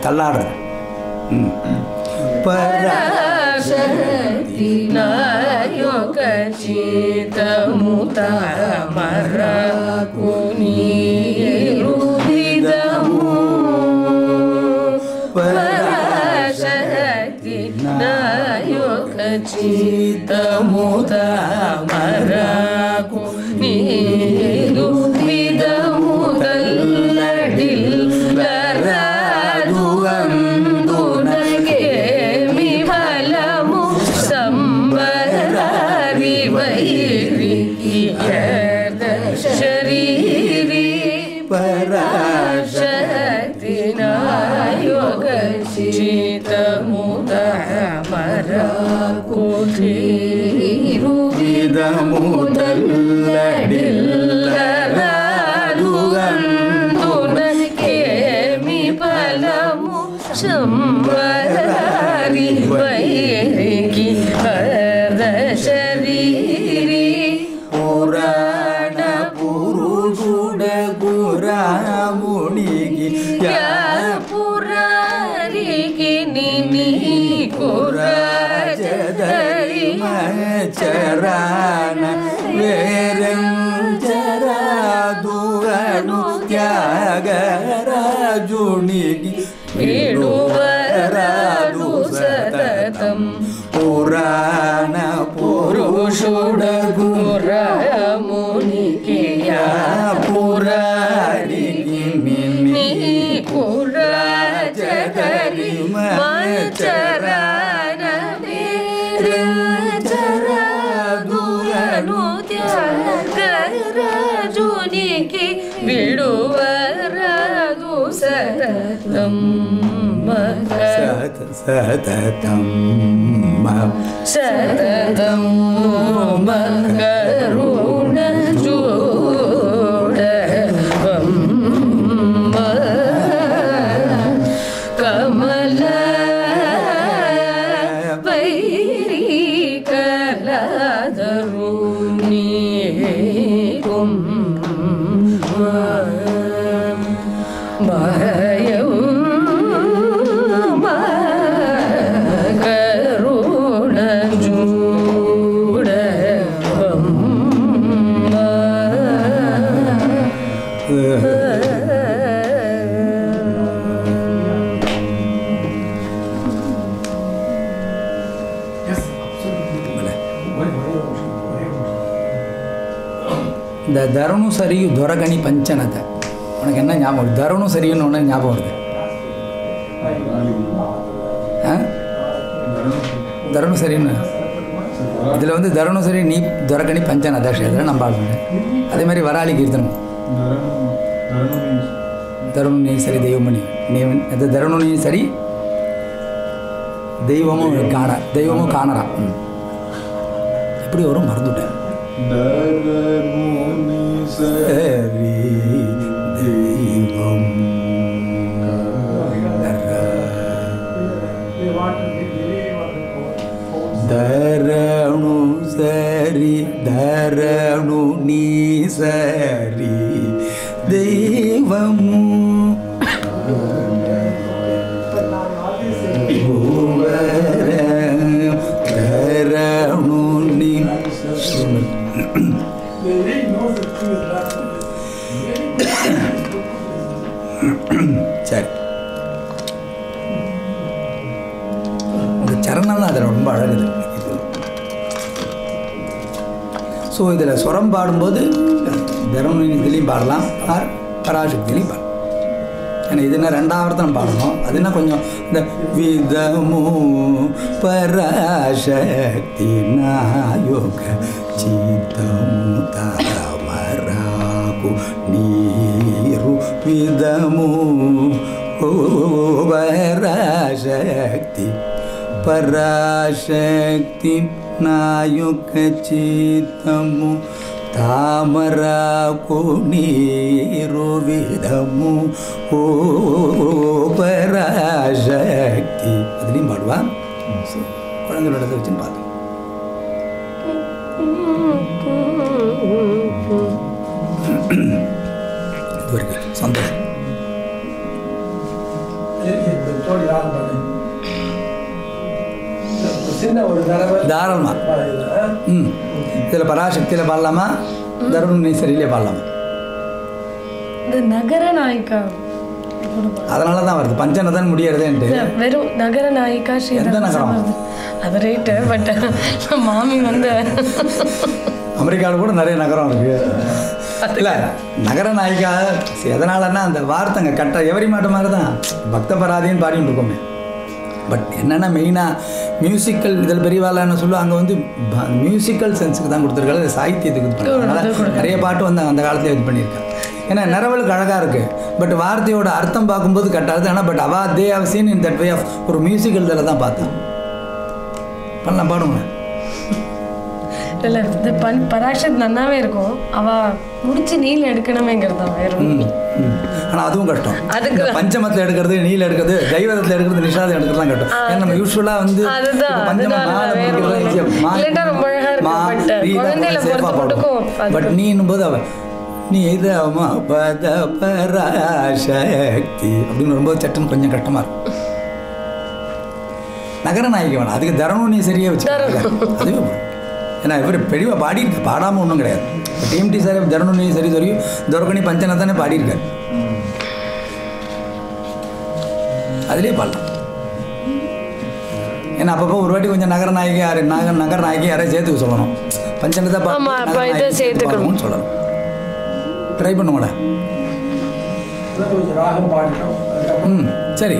తల్లాడరా. పరాశక్తిము తామరాకు నీరు విధము పరాశక్తి నా యొక్క చిత్తము తామరా పురుషుడగు రమునికి పురాడికి పురా జగరి చరణ చరదులను రాజునికి విడువరాదు సతతం సతతం श தருணும் சரியும் துரகணி பஞ்சனத்தை உனக்கு என்ன ஞாபகம் வருது? தருணும் சரின்னு ஒன்று ஞாபகம் வருது? ஆ? தருணும் சரின்னு இதில் வந்து தருணும் சரி நீ துரகணி பஞ்சனதாஷ் இதெல்லாம் நம்ம பாடுறேன் அதே மாதிரி வராளி கீர்த்தனம். தருணும் நீ சரி தெய்வமணி. நீ அது தருணும் நீ சரி தெய்வமும் காண தெய்வமும் காணறா. எப்படி வரும் மறந்துட்டேன். சரி தெய்வம் தரணு சரி தரணு நீ சரி தெய்வமு ஸோ இதில் சுரம் பாடும்போது தர்மநிதிலையும் பாடலாம் ஆர் பராசக்திலையும் பாடலாம். ஏன்னா இதுனா ரெண்டாவது நம்ம பாடணும். அதுனா கொஞ்சம் இந்த விதமு பராசக்தி நாயோக சித்தமு தாமராகு நீரு விதமு பராசக்தி பராசக்தி నాయుక చిత్తము தாமராக்கு நீரு விதமு ஓ பராசக்தி அதுலேயும் பாடுவா ஸோ குழந்தைகளோட இதை வச்சுன்னு பார்த்தோம் இது வரைக்கும் சந்தோஷம் சின்ன ஒரு தடவை. தாராளமா. ம். இதில் பராசக்தியில் பாடலாமா? தருணேஸ்வரியிலே பாடலாமா? இந்த நகர நாயிகா அதனால தான் வருது. பஞ்சநதன் முடியறதேன்ட்டு. வெறும் நகர நாயிகா எந்த நகரம்? அது ரைட்டு பட் மாமி வந்து அமெரிக்காவில் கூட நிறைய நகரம் இருக்கு. இல்லை நகர நாயிகா எதனாலன்னா அந்த வார்த்தைங்க கட்ட எவரி மாட்ட மாதிரி தான் பக்த பராதின்னு பாடிட்டு இருக்கோமே. பட் என்னென்னா மெயினாக மியூசிக்கல் இதில் பெரியவாள் என்ன சொல்லுவோம் அங்கே வந்து மியூசிக்கல் சென்ஸுக்கு தான் கொடுத்துருக்காங்க சாகித்யத்துக்கு இது. அதனால நிறைய பாட்டு வந்து அந்த காலத்தில் இது பண்ணியிருக்காங்க ஏன்னா நிறவலுக்கு அழகாக இருக்குது பட் வார்த்தையோட அர்த்தம் பார்க்கும்போது கட்டாது. ஆனால் பட் அவா they have seen in that way of ஒரு மியூசிக்கல் இதில் தான் பார்த்தேன் பண்ணலாம் பாடுங்களேன் இல்ல இது பன் பராஷத் நன்னாவே இருக்கும். அவ முடிச்சு நீல் எடுக்கணுமேங்கிறது தான் வேற. ஆனால் அதுவும் கஷ்டம். அதுக்கு- பஞ்சமத்தில் எடுக்கிறது நீல எடுக்கிறது தைவதத்தில் எடுக்கிறது நிஷாதம் எடுக்கிறதுலாம் கஷ்டம். ஏன்னா நம்ம யூஸ்வலாக வந்து அதுதான், ரொம்ப அழகா இருக்கு, மா, but ரீ தான் குழந்தையில கொஞ்சம் safe ஆ பொறுத்த பாடுவோம். மட்டுக்கும் அது- பட் நீன்னும் போது அவன் நீ இதமா பத பராசக்தி அப்படின்னு வரும்போது சட்டுன்னு கொஞ்சம் கஷ்டமா இருக்கும். நகர நாயகி வேணாம். அதுக்கு தரணம் நீ சரியா வச்சு அதுவே. ஏன்னா இவர் பெரியவா பாடியிருக்க பாடாமல் ஒன்றும் கிடையாது. டிஎம்டி சார் தருணி சரி தெரியும் துரக்கணி பஞ்சனை தானே பாடியிருக்காரு. அதுலேயே பாடலாம். ஏன்னா அப்பப்போ ஒரு வாட்டி கொஞ்சம் நகர நாயகி யாரு நகர நகர நாயகி யாரையும் சேர்த்துக்க சொல்லணும். பஞ்சனத்தை பாட்டு ஆமா, அப்ப நகர இதை நாயகி சேர்த்துக்கணும். பாடணும்னு சொல்லணும். ட்ரை பண்ணுவோட ம் சரி.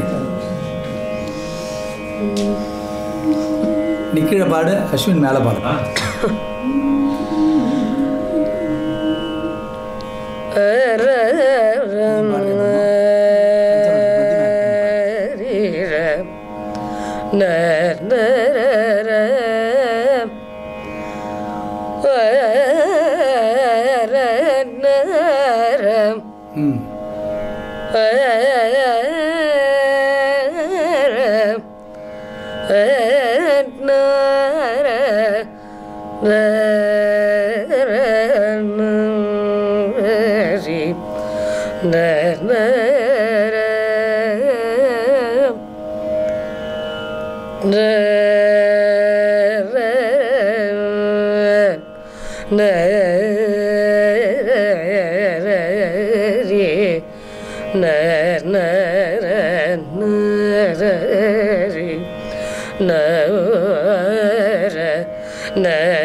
நீ கீழே பாடு அஸ்வின் மேலே பாடு. no The na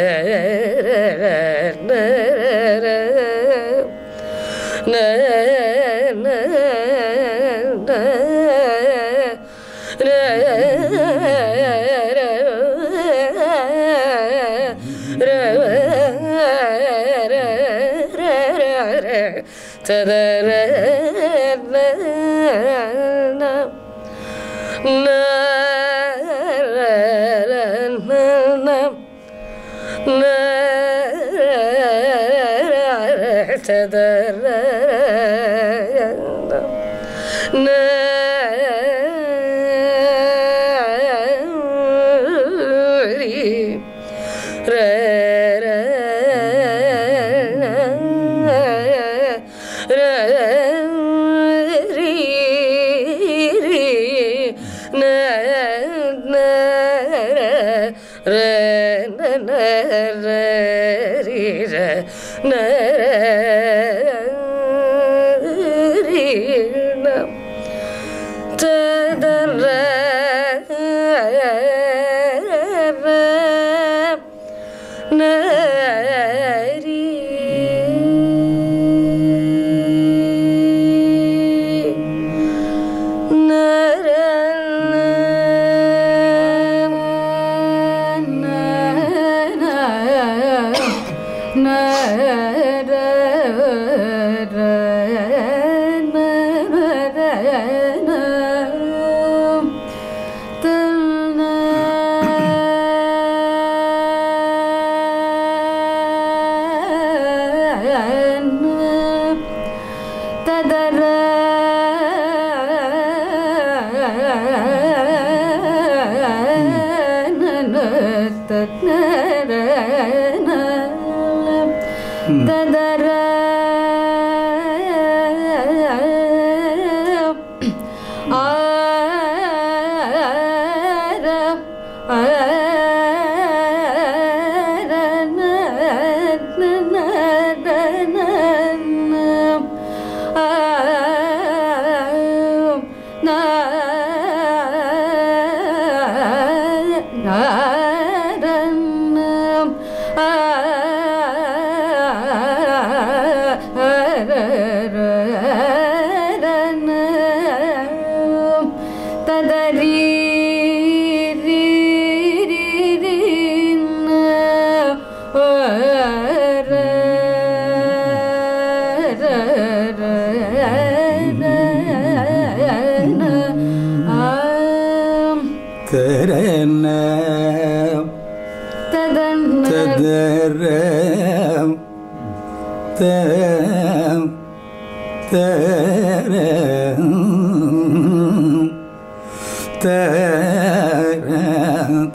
تدر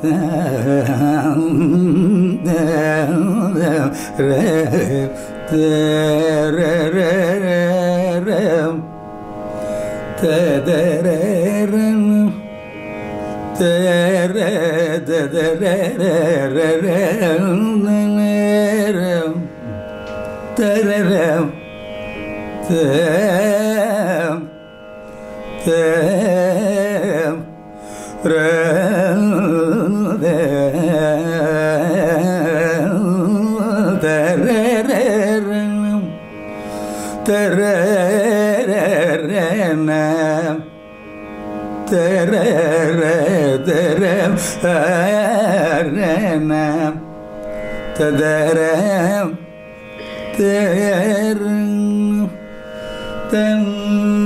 da தரரணம் தரரம் தரணம் ததரம் தரும் தன்ன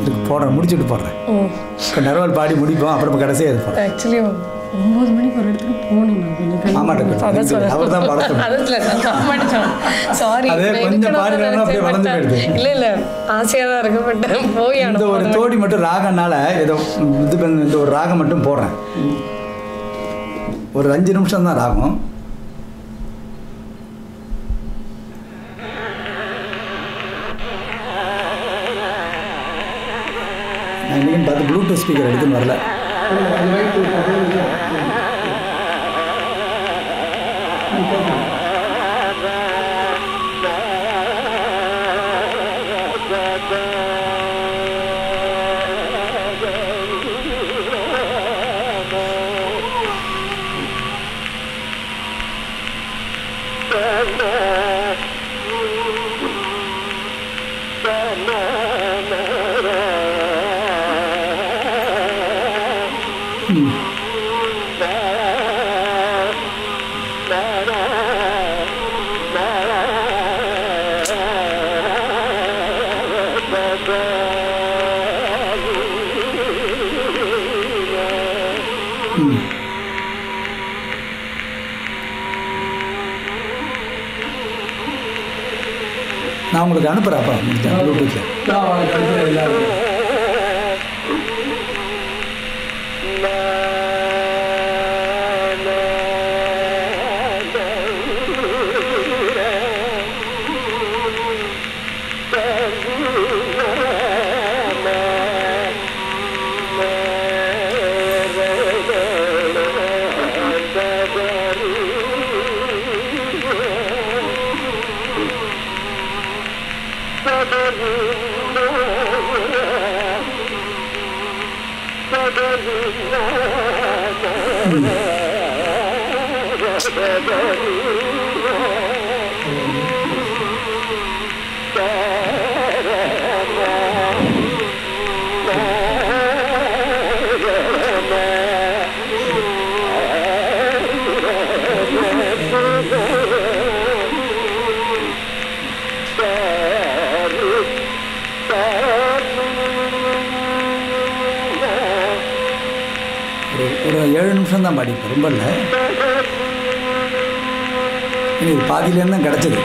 இதுக்கு போடுறேன் முடிச்சுட்டு போடுறேன் இப்போ நரவல் பாடி முடிப்போம் அப்புறம் கடைசியாக இது போடுறேன் ஆக்சுவலி ஒம்பது மணிக்கு ஒரு இடத்துக்கு போகணும் நான் கொஞ்சம் கை- ஆமாட்ட கட்டு. அதான் சொல்றேன். அவர்தான் பாட சொன்னார். அதான் இல்ல, நான் மாட்டேன். Sorry, அது நான் கொஞ்சம் பாடுறேன்னா அப்படியே வளர்ந்து போயிடுது. இல்ல இல்ல ஆசையா தான் இருக்கு பட் போய் இந்த ஒரு. தோடி மட்டும் ராகனால ஏதோ இது இந்த ஒரு ராகம் மட்டும் போடுறேன் ஒரு அஞ்சு நிமிஷம் தான் ராகம் ப்ளூடூத் ஸ்பீக்கர் எடுத்துன்னு வரல. बराबर। मिलता है ब्लूटूथ है நிமிஷம் தான் பாடிப்பேன் ரொம்ப இல்லை. இது பாதியிலேருந்து தான் கிடச்சிது.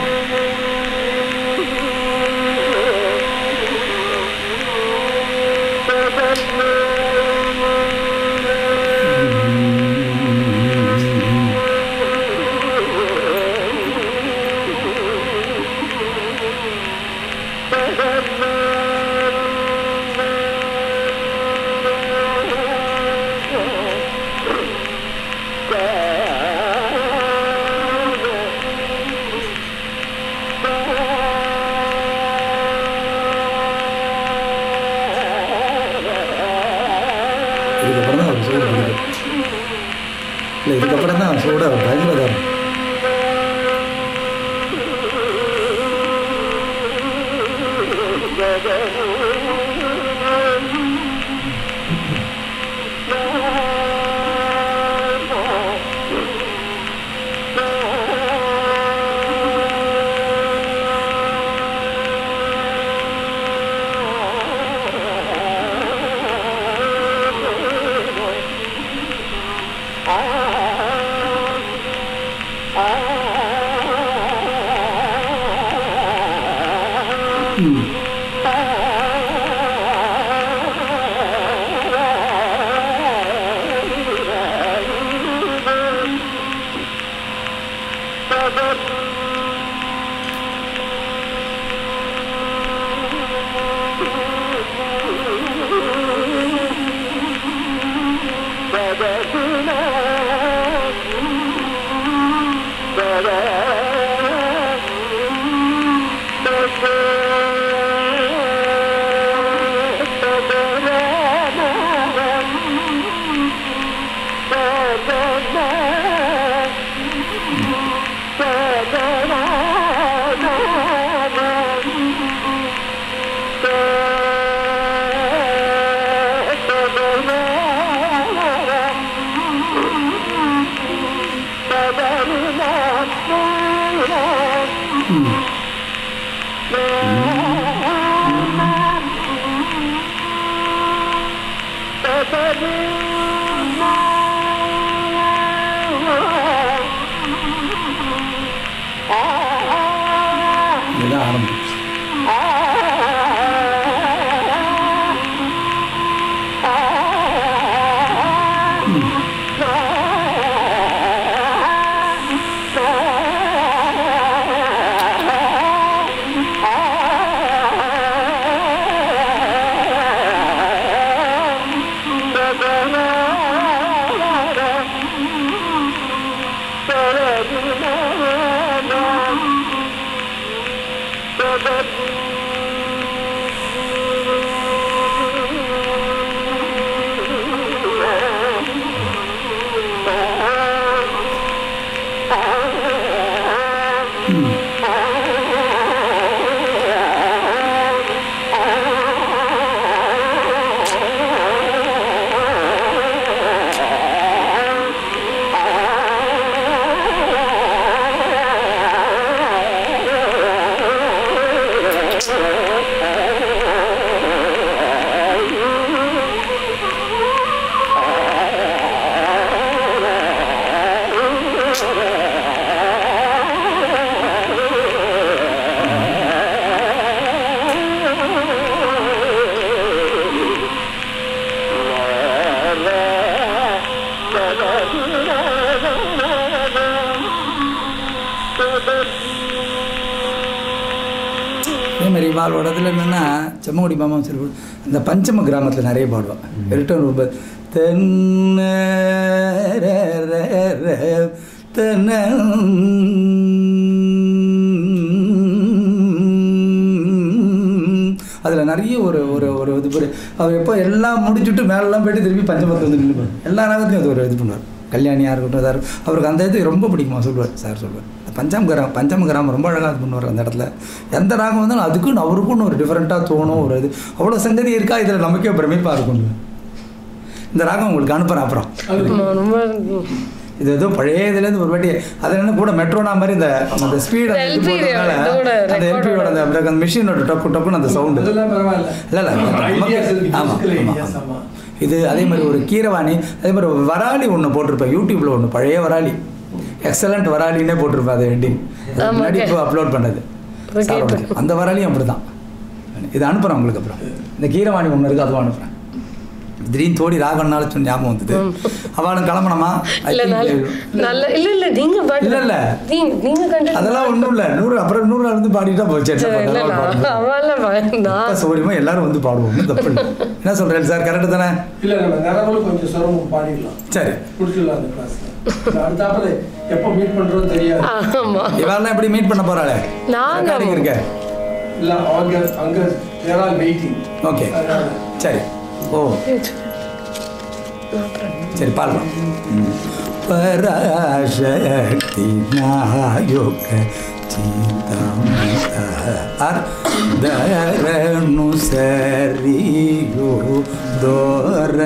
அதே மாதிரி இவாளோட இதில் என்னென்னா செம்மகுடி மாமா சொல்லி இந்த பஞ்சம கிராமத்தில் நிறைய பாடுவான் ரிட்டர்ன் ரொம்ப தென்ன தென்ன அதில் நிறைய ஒரு ஒரு ஒரு இது அவர் எப்போ எல்லாம் முடிச்சுட்டு மேலெல்லாம் போயிட்டு திருப்பி பஞ்சமத்தை வந்து நின்று எல்லா ராகத்தையும் அது ஒரு இது பண்ணுவார். கல்யாணியாக இருக்கட்டும் சார் அவருக்கு அந்த இது ரொம்ப பிடிக்குமா? சொல்லுவார். சார் சொல்லுவார். பஞ்சாம் கிராமம் பஞ்சம கிராமம் ரொம்ப அழகாக இது பண்ணுவார் அந்த இடத்துல. எந்த ராகம் வந்தாலும் அதுக்குன்னு அவருக்குன்னு ஒரு டிஃப்ரெண்ட்டாக தோணும் ஒரு இது. அவ்வளோ சங்கதி இருக்கா? இதில் நமக்கே பிரமிப்பாக இருக்கும். இந்த ராகம் உங்களுக்கு அனுப்புகிறேன் அப்புறம். இது ஏதோ பழைய இதுலேருந்து ஒரு வாட்டி அது என்ன கூட மெட்ரோனா மாதிரி இந்த அந்த ஸ்பீடு போட்டதுனால இதோட அந்த எல்பியோட அந்த அந்த மிஷினோட டொக்கு டொக்குன்னு அந்த சவுண்டு இல்லை ஆமாம். இது அதே மாதிரி ஒரு கீரவாணி அதே மாதிரி ஒரு வராளி ஒன்று போட்டிருப்பேன் யூடியூப்ல ஒன்று பழைய வராளி எக்ஸலண்ட் வராளின்னே போட்டிருப்பேன் அது எண்டிங் ஆமா, முன்னாடி. இப்போ அப்லோட் பண்ணது. அந்த வராளியும் அப்படி தான் இது அனுப்புகிறேன் உங்களுக்கு அப்புறம். இந்த கீரவாணி ஒன்று இருக்குது அதுவும் அனுப்புகிறேன் திடீர்னு தோடி ராகவனால சொன்ன ஞாபகம் வந்தது. அவளும் கிளம்பணுமா? நல்ல இல்ல இல்ல. நீங்க இல்ல, இல்ல. நீங்க அதெல்லாம் ஒன்றும் இல்லை. நூறு அப்புறம் நூறு நாள் வந்து பாடிட்டா போச்சு. சௌகரியமா எல்லாரும் வந்து பாடுவோம். ஒண்ணும் தப்பு என்ன சொல்றேன் சார்? கரெக்டு தானே? இல்ல கொஞ்சம் சிரமம் பாடிடலாம். சரி. அந்த கிளாஸ்ல எப்போ மீட் பண்றோம் தெரியாது. ஆமா. இவாளெல்லாம் எப்படி மீட் பண்ண போறாளே? நாங்க இருக்க. இல்ல அவங்க அங்க தேர் ஆர் வெயிட்டிங் ஓகே சரி. ஓ சரி பாடலாம் பராசக்தி நாயோக சீதார் தரனு சரியோ தோர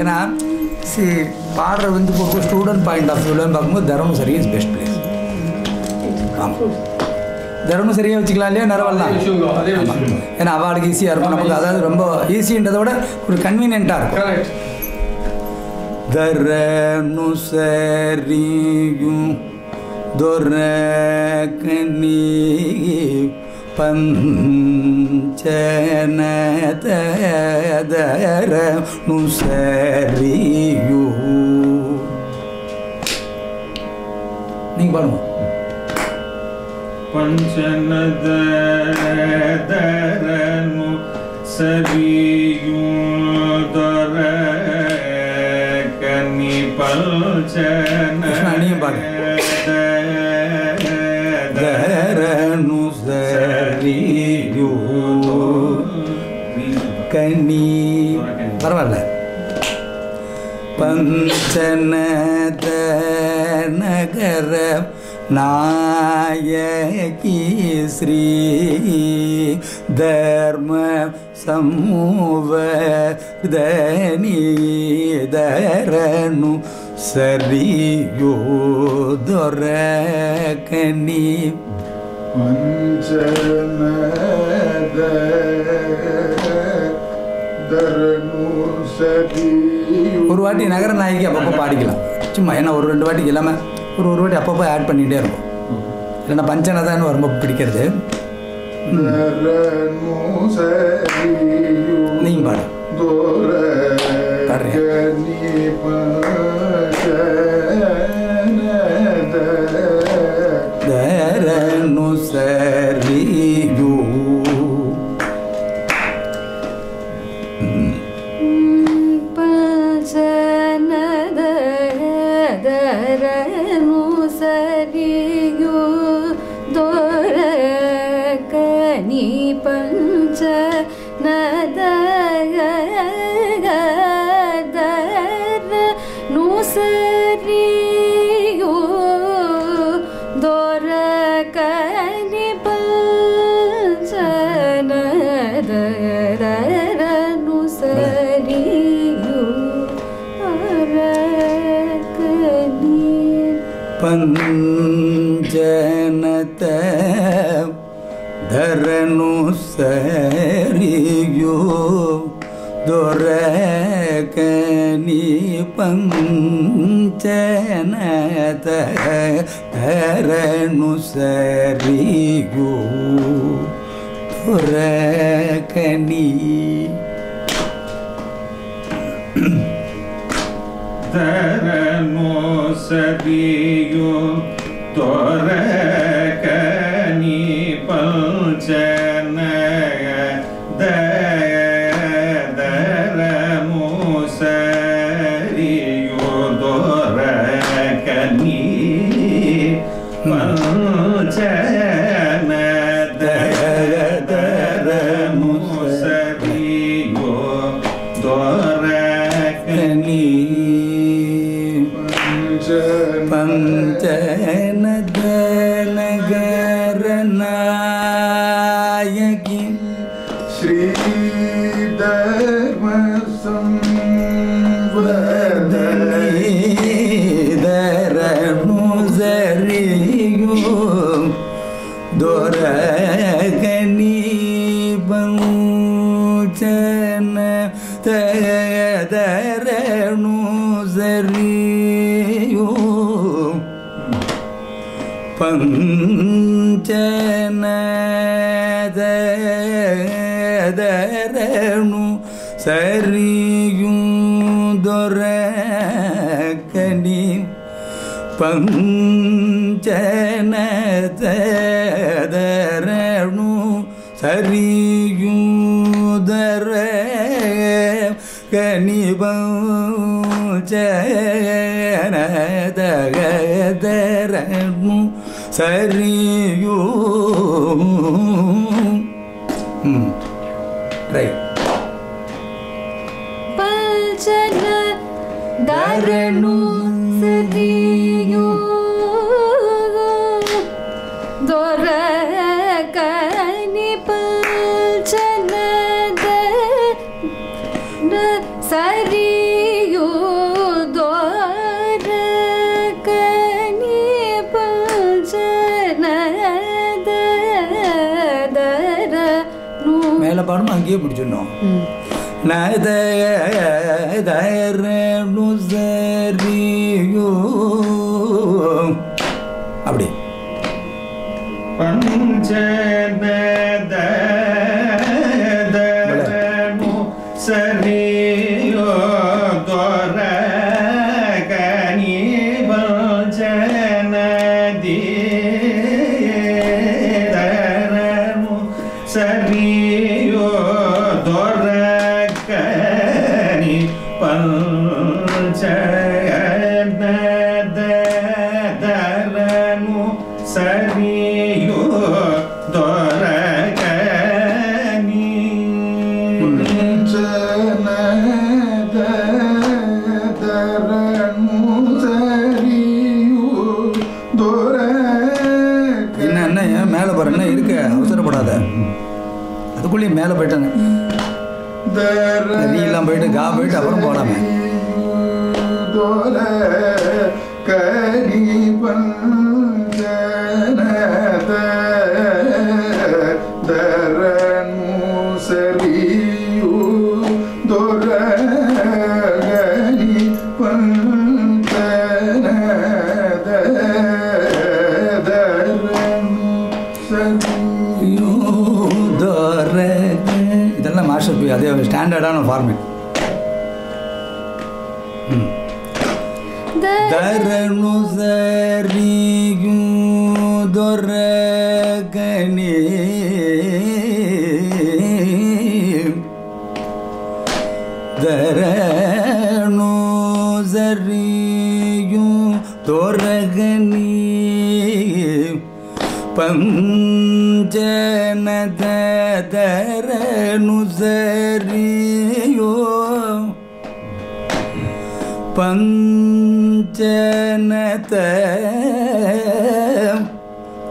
ஏன்னா சி பாடுற வந்து ஒரு ஸ்டூடெண்ட் பாயிண்ட் ஆஃப் வியூவில் பார்க்கும்போது தர்மசரி இஸ் பெஸ்ட் பிளேஸ் ஆமாம் தர்மசரியாக வச்சுக்கலாம் இல்லையா? நிறவெல்லாம் ஏன்னா அவளுக்கு ஈஸியாக இருக்கும். நமக்கு அதாவது ரொம்ப ஈஸின்றதை விட ஒரு கன்வீனியண்ட்டாக இருக்கும். தரனு சரியும் துரக்கனி பஞ்சனதரனு சரியூ நீங்க பாருங்க. പഞ്ചനദരനു സവിയുദരകനി പഞ്ചനദരനു സരിയു കനി പറവല്ല പഞ്ചനദ നഗരം நாயகி ஸ்ரீ தர்ம சமூவதனீதரனு சரியோதொரகனி வஞ்சனத ஒரு வாட்டி நகர நாயகி அப்பப்போ பாடிக்கலாம். சும்மா என்ன ஒரு ரெண்டு வாட்டிக்கு இல்லாமல் ஒரு ஒரு வாட்டி அப்பப்போ ஆட் பண்ணிகிட்டே இருக்கும் இல்லைன்னா பஞ்சனை தான் ரொம்ப பிடிக்கிறது. நீயும் பாடு. பாடுறேன். ಸರಿಯು ದೊರಕ ನೀ ಪಂಚನತ ಕರಣು ಸರಿಯು ದೊರಕ ನೀ ತರನು ಸರಿಯು ದೊರಕ പഞ്ചനു സരിയുദര കണിപഞ്ചനതരണു സരിയൂ. പഞ്ചന ധരണു மேலே பாடணும் அங்கேயே பிடிச்சிடணும் நான் ஐயோ அப்படி. பஞ்ச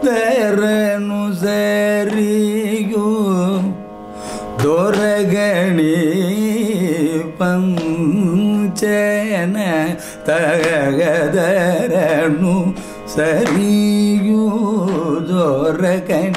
ತೆರನು ಸರಿಯು ದೊರಗಣಿ ಪಂಚನ ತಗದರನು ಸರಿಯು ದೊರಗಣಿ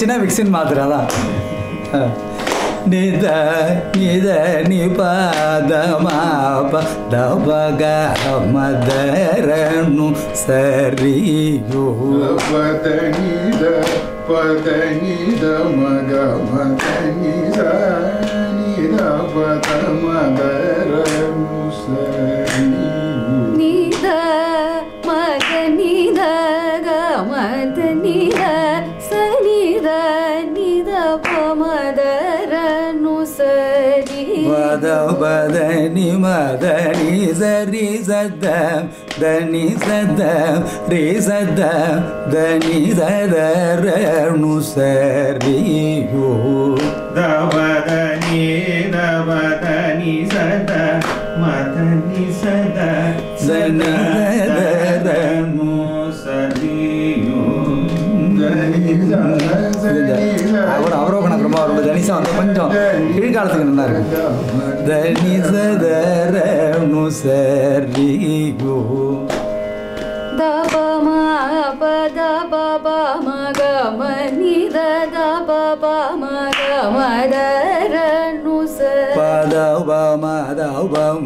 தொண்டையில் கிச் விக்சின் மாத்திரை தான். நித நித நிபாத தபக மதரனு சரியோ. பதனித பதனித மக மதனித நீத பத மதரன் பத பத நி மத நி சரி சத தனி சத ரே சத தனி சத ரனு சரியோ தவதனி தவதனி சத மதனி சத சனதரனு சதியோ அவர் அவரோகண கிரமம் அவரோட தனிசம் வந்து கொஞ்சம் கீழ்காலத்துக்கு நல்லா இருக்கு. ಸರಿಯು ದಪ ಮಪ ದಪ ಮಗ ಮನಿ ದಪ ಮಗ ಮದರನು ಪದ ಮದ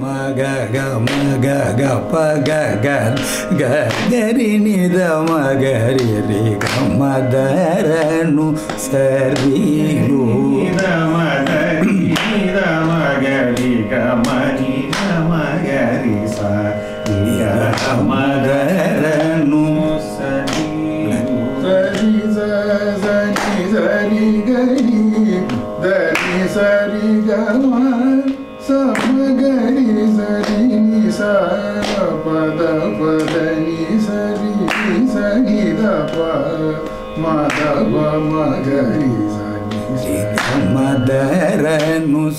ಮಗ ಗ ಮಗ ಗ ಪ ಗ ಗ ಗ ಗರಿ ನಿದ ಮಗರಿ ರಿ ಗ ಮದರನು ಸರಿಯು ಮದ ಮಣಿ ಮಗರಿ ಸಿಯ ಮಗರನು ಸರಿ ಸರಿ ಸರಿ ಸರಿ ಗರಿ ದರಿ ಸರಿ ಗಮ ಸಮ ಗರಿ ಸರಿ ನಿ ಸ ಪದ ಪದ ನಿ ಸರಿ ಸರಿ ದ ಪ ಮದ ಮ ಗರಿ ಸ ರಿಗಮದರನು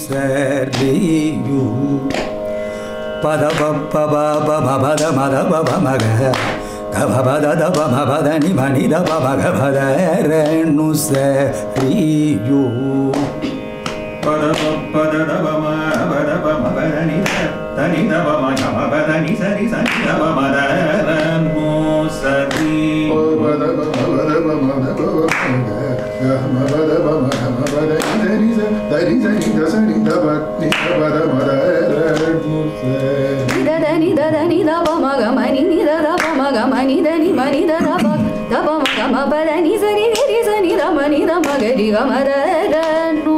ಸರಿಯು ಪದ ಬಪ್ಪ ಬಬ ಭದ ಮದ ಬಬ ಮಗ ಗಭದ ದಬ ಭದ ನಿಭನಿ ದಬ ಭಗ ಭದರನು ಸರಿಯು ಪದ ಬಪ್ಪ ದಬ ಮ ಬದ ಬ ಮಗನಿ ತನಿ ದಬ ಮ ಗಮ ಬದ ನಿ ಸರಿ ಸನಿ Da ba ma ga ma ba da ni zari ni zani da ma ni da ma ga di ga ma da da.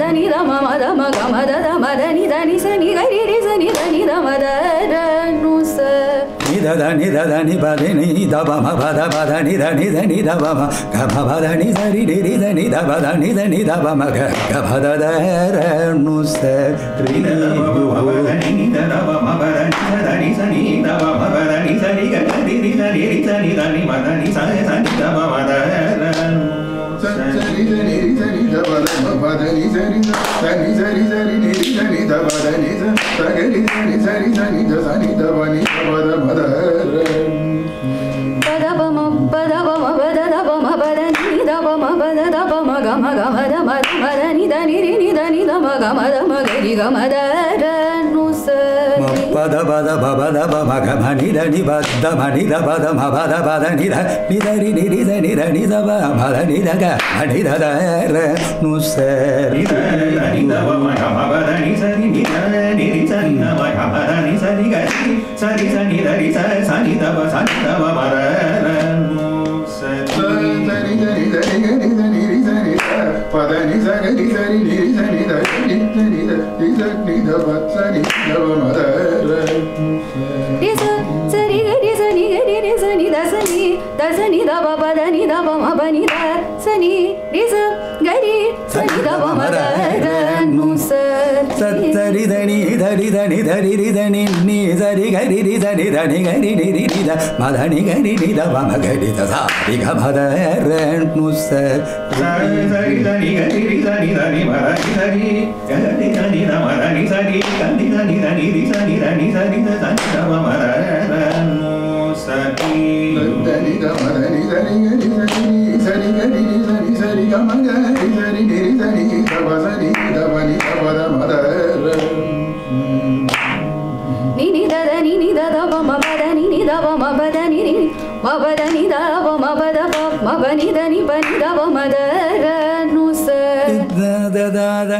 da ni da ma ma da ma ga ma da da ma da ni da ni sa ni ga ri ri sa ni da ni da ma da ध नि ध नि ब नि नि ध ब म भ ध ब ध नि ध नि ध नि ध ब म ग म भ ध नि ध रि रि रि ध नि ध ब ध नि ध नि ध ब म ग ग भ ध ध र नु स रि नि ब ब ध नि ध ध ब म ब ध नि ध ध नि स नि ध ब म ब ध नि स रि ग ग रि रि ध रि रि ध नि ध नि ब ध नि स स नि ध ब म ध र स स रि ध नि रि ध नि ध ब ध म ब ध नि स रि ध स नि स रि ध रि रि ध नि ध ब ध नि स स ग रि సరి సని ద సని ద వ ని ద ప ద మ ద ర పద ప మ పద ప మ పద ద ప మ పద ని ద ప మ పద ద ప మ గ మ గ మ ద మ ద మ ద ని ద ని రి ని ద ని ద మ గ మ ద మ గ రి గ మ ద ర ను స పద పద పద మగ మణిర నిబద్ధ మణిర పద మద పద నిర నిదరి నిరిద నిర నిద మద నిరగ మణిర ను సరి సరి సని రి సని తవ సని తవ మర సరి సరి సరి సరి సరి సరి పద ని సరి సరి నిరి సరి ni da ni da ni da ba sa ni da ba ma da ra ni sa sa ni ga ni sa ni ga ni ni sa ni da sa ni da sa ni da ba ba da ni da ba ma ba ni da sa ni ni sa ga ni sa ni da ba ma da ra nu sa sa sa ri da ni da ri da ni da ri ri da ni ni sa ri ga ri ri da ni da ni ga ri ri ri ri da ma da ni ga ri ri da ba ma ga ri da sa ri ga ba da ra nu sa ni da ba ma ba da ni da ba ma ba da ni ni ba ba da ni da ba ma ba da ba ಮಬನಿ Dhani Bani ದವ ಮದರ ನುಸ the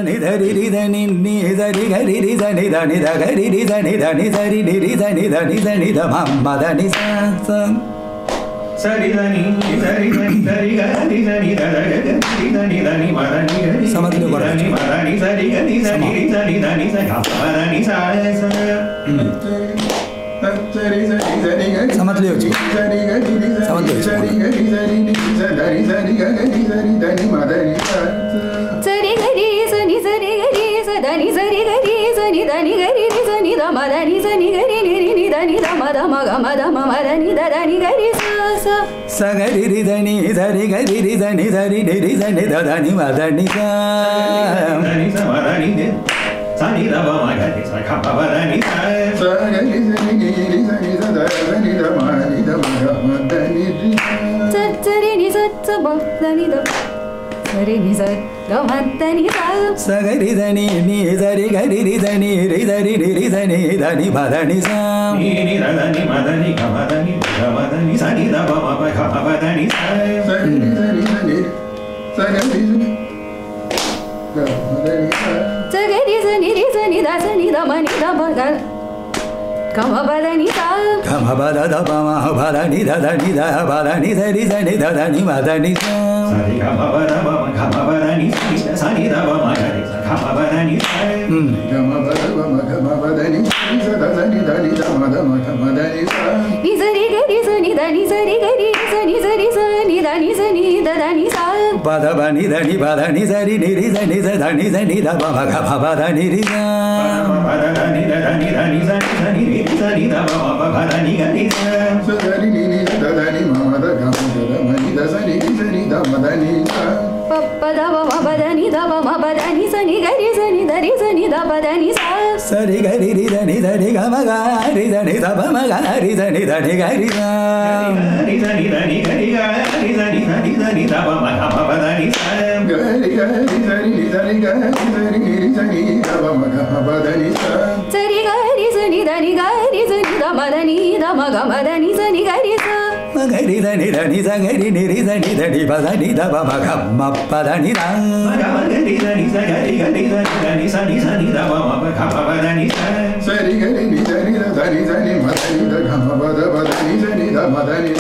ನಿ ಧರಿ ರಿ ಧನಿ ನಿ ಧರಿ ಘರಿ ರಿ ಧನಿ ಧನಿ ಧ ಘರಿ ರಿ ಧನಿ ಧನಿ ಧರಿ ನಿ ರಿ ಧನಿ ಧನಿ ಧನಿ ಧ ಮಮ್ಮ ಧನಿ ಸ ಸರಿ ಧನಿ ಧರಿ ಧರಿ ಘರಿ ಧನಿ ಧರಿ ಧನಿ ಧನಿ ಮರನಿ ಘರಿ ಸಮಗ್ರ ಧನಿ ಮರನಿ ಸರಿ ಘರಿ ಧನಿ ಧನಿ ಧನಿ ಸ ಮರನಿ ಸಾಯ ಸ समझ लियो जी समझ लियो सरी गरी सनी सरी गरी सदनी सरी गरी सनी दनी गरी नि सनी द मदनी सनी गरी नि रि नि दनी द मद मग मद मम दनी द दनी गरी स स स गरी रि दनी धरी गरी रि दनी धरी नि रि दनी द दनी मदनी ग సగరి ధని నీ ధరి గరి రి ధని రి ధరి రి రి ధని ధని భరణి సాని ధని మదని గమదని గమదని సని దమ మమ గమదని సగరి ధని ధని సగరి గమదని गे रि स नि रि स नि द स नि द म नि द ब द ग म ब द नि द ग म ब द द ब म ह ब द नि द द नि द ह ब द नि द रि स नि द द नि म द नि स सा रि ग म ब द ब म ग म ब द नि स नि सा नि द ब म ग रि स ग म ब द नि स ग म ब द ब म ग म ब द नि स नि स द स नि द नि द म द म ग म द नि स ni za ni ga ni za ni da ni za ni ga ni za ni za ni za ni da ni za ni da da ni za ba da ba ni da ni ba da ni za ni ni ri za ni za da ni za ni da ba ba ga ba ba da ni ri za ba da da ni da da ni da ni za ni za ni ri za ni da ba ba ba ba da ni ga ni za za da ni ni da da ni ma ma da ga ma da ma ni da za ni ni za ni da ma da ni za పదవ మదని దవ మదని సని గరి సని దరి సని దవ దని సరి గరి రి దని దని గ మగ రి దని దవ మగ రి దని దని గరి రి దని దని గరి గ రి దని దని దని దవ మగ మగ దని స గరి గరి దని దని గ రి దని రి దని దవ మగ మగ దని స సరి గరి సని దని గరి సని దమ దని దమ గ మ దని సని గరి స மகரி தனி தனி சகரி நிரி தனி தனி பதனி தப மகம்ம பதனி தரி தனி சகரி கரி தனி தனி சனி சனி தப மகம பதனி சரி கரி நி தனி தனி சனி மதனி தகம பத பதனி சனி த மதனி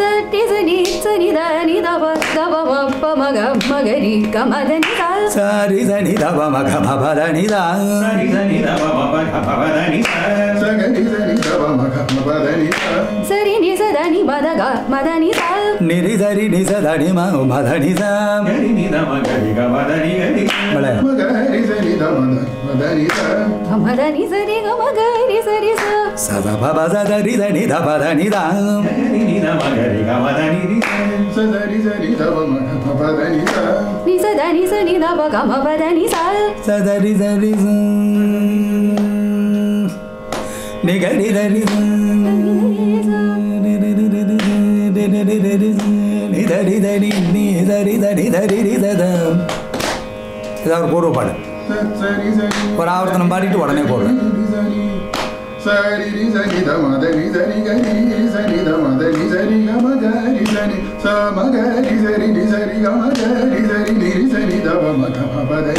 சட்டி சனி சனி தனி தப தப மப்ப மக மகரி கமதனி சரி. சனி தப மகம பதனி சரி சனி தப மகம பதனி சகரி சனி ಸರಿ ನಿ ಸದ ನಿ ಬದ ಗ ಮದ ನಿ ಸ ನಿ ರಿ ಸ ರಿ ನಿ ಸ ದ ನಿ ಮ ಮ ದ ನಿ ಸ ನಿ ನಿ ದ ಮ ಗ ರಿ ಗ ಮ ದ ನಿ ಗ ರಿ ಬಳ ಮ ಗ ರಿ ಸ ರಿ ದ ಮ ದ ಮ ದ ನಿ ಸ ಮ ದ ನಿ ಸ ರಿ ಗ ಮ ಗ ರಿ ಸ ರಿ ಸ ಸ ದ ಪ ಬ ಸ ದ ರಿ ದ ನಿ ದ ಪ ದ ನಿ ದ ನಿ ನಿ ದ ಮ ಗ ರಿ ಗ ಮ ದ ನಿ ರಿ ಸ ದ ರಿ ಸ ರಿ ದ ಮ ಗ ಪ ಪ ದ ನಿ ಸ ನಿ ಸ ದ ನಿ ಸ ನಿ ದ ಪ ಗ ಮ ಪ ದ ನಿ ಸ ಸ ದ ರಿ ಸ ರಿ ಸ சரி ச மகரி சரி ரி சரி கம கரி சரி நி ரி சரி த ப ம க ம ப த நி சரி ச கரி சரி த ரி சரி த நி சரி த ம த கரி கரி சரி த நி ச ரி ச ரி சரி த ப த ரி ச ரி சரி த ப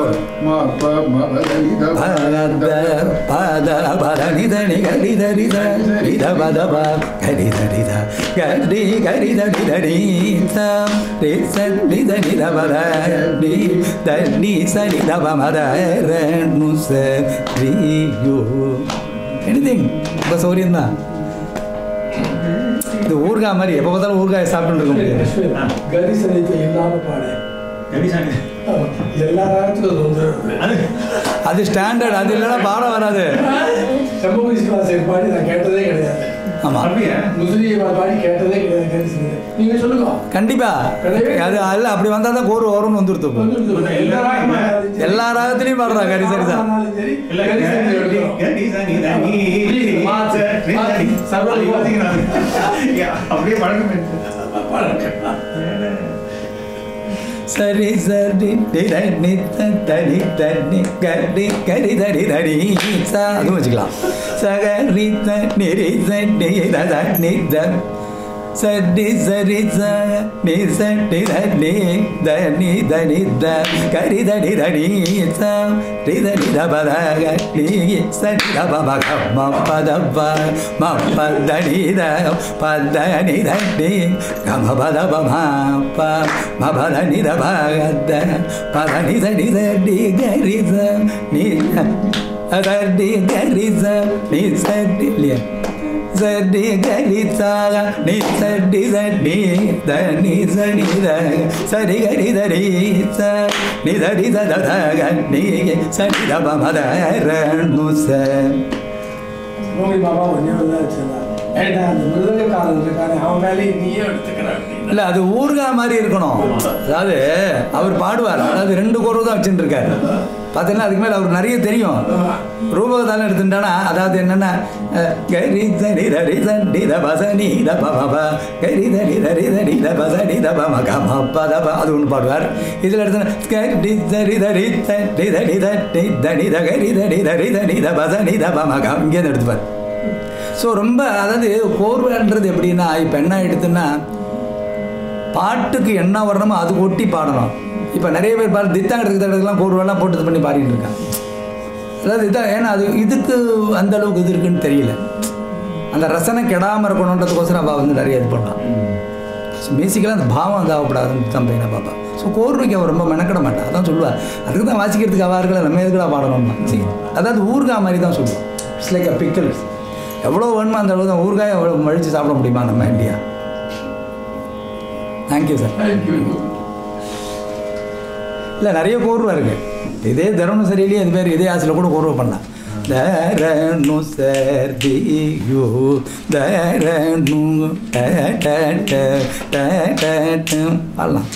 எனிதிங் ரொம்ப சௌரியம் தான். இது ஊறுகாய் மாதிரி எப்போ பார்த்தாலும் ஊறுகாய் சாப்பிட்டு இருக்க முடியாது. எல்லா அது அது ஸ்டாண்டர்ட் அது இல்லைன்னா பாடம் வராது. செம்பகுதி கிளாஸ் பாடி நான் கேட்டதே கிடையாது ஆமாம் பாடி கேட்டதே கிடையாது நீங்க சொல்லுங்க கண்டிப்பா. அது அல்ல அப்படி வந்தா தான் கோர் வரும்னு வந்துருத்து எல்லா ராகமும் ராகத்திலையும் பாடுறா கரி சரி தான். அப்படியே பழக்கம். சரி சரி. நித்த தனி தனி கரி கரி தரி சா அதுவும் வச்சுக்கலாம். சகரி த நிரி சரி தத நித சரி சரி ச நி சரி தனி தனி தனி த கரி தனி தனி ச ரி தனி த பத கரி சரி த ப ம க ம பத ப ம பத நி த பத நி த நி க ம பத ப ம ப ம பத நி த ப க த பத நி த நி த டி க ரி ச நி த த டி க ரி ச நி ச zadi gari saga ni sadi zadi dani ni zadi da sadi gari dari sa ni zadi da da da ga ni ge sadi da ba ma da ra nu sa Baba, when you were there, ஏண்டா அந்த மிருதங்கக்காரன் இருக்கானே அவன் வேலையை நீயே எடுத்துக்கிற அப்படின்னு. அது ஊறுகாய் மாதிரி இருக்கணும். அதாவது அவர் பாடுவார். அதாவது ரெண்டு குரவு தான் வச்சுட்டு இருக்காரு. பார்த்தீங்கன்னா அதுக்கு மேல அவருக்கு நிறைய தெரியும். ரூபகதாலம் எடுத்துட்டானா அதாவது என்னன்னா அஹ், கரி தரி தரி தண்டி த பசனி த ப ப ப. கரி தரி தரி தரி த பசனி த ப ம க ம ப த அது ஒன்று பாடுவார். இதில் எடுத்து கரி தரி தரி தண்டி தரி தட்டி தனி த கரி தடி தரி தனி த பசனி த ப ம க இங்கேருந்து எடுத்துப்பார். ஸோ ரொம்ப அதாவது கோர்வைன்றது எப்படின்னா இப்போ என்ன ஆகிடுதுன்னா பாட்டுக்கு என்ன வரணுமோ அது ஒட்டி பாடணும். இப்போ நிறைய பேர் பாரு தித்தாங்கிறதுக்கு தடவைலாம் கோர்வெல்லாம் போட்டு இது பண்ணி பாடிட்டு இருக்காங்க. அதாவது இதான் ஏன்னா அது இதுக்கு அந்த அளவுக்கு இது இருக்குன்னு தெரியல. அந்த ரசனை கெடாமல் இருக்கணுன்றதுக்கோசரம் அவள் வந்து நிறைய இது பண்ணலாம் பேசிக்கலாக அந்த பாவம் இதாகக்கூடாதுன்னு தான் பையனை பாப்பா ஸோ கோர்வைக்கு அவள் ரொம்ப மெனக்கிட மாட்டான் அதான் சொல்லுவாள் அதுக்கு தான் வாசிக்கிறதுக்கு அவா இருக்கல நம்ம எதுக்குடா பாடணும்னா. சரி அதாவது ஊர்கா மாதிரி தான் சொல்லுவோம் இட்ஸ் லைக் அ பிக்கல் எவ்வளோ வேணுமோ அந்த அளவு தான் ஊறுகாய் எவ்வளோ மழித்து சாப்பிட முடியுமா நம்ம இந்தியா தேங்க்யூ சார் இல்லை நிறைய கோர்வை இருக்கு இதே தருணம் சரியில்லையே அது பேர் இதே ஆசில் கூட கோர்வை பண்ணலாம் தரனு சர்தியோ ட பாடலாம்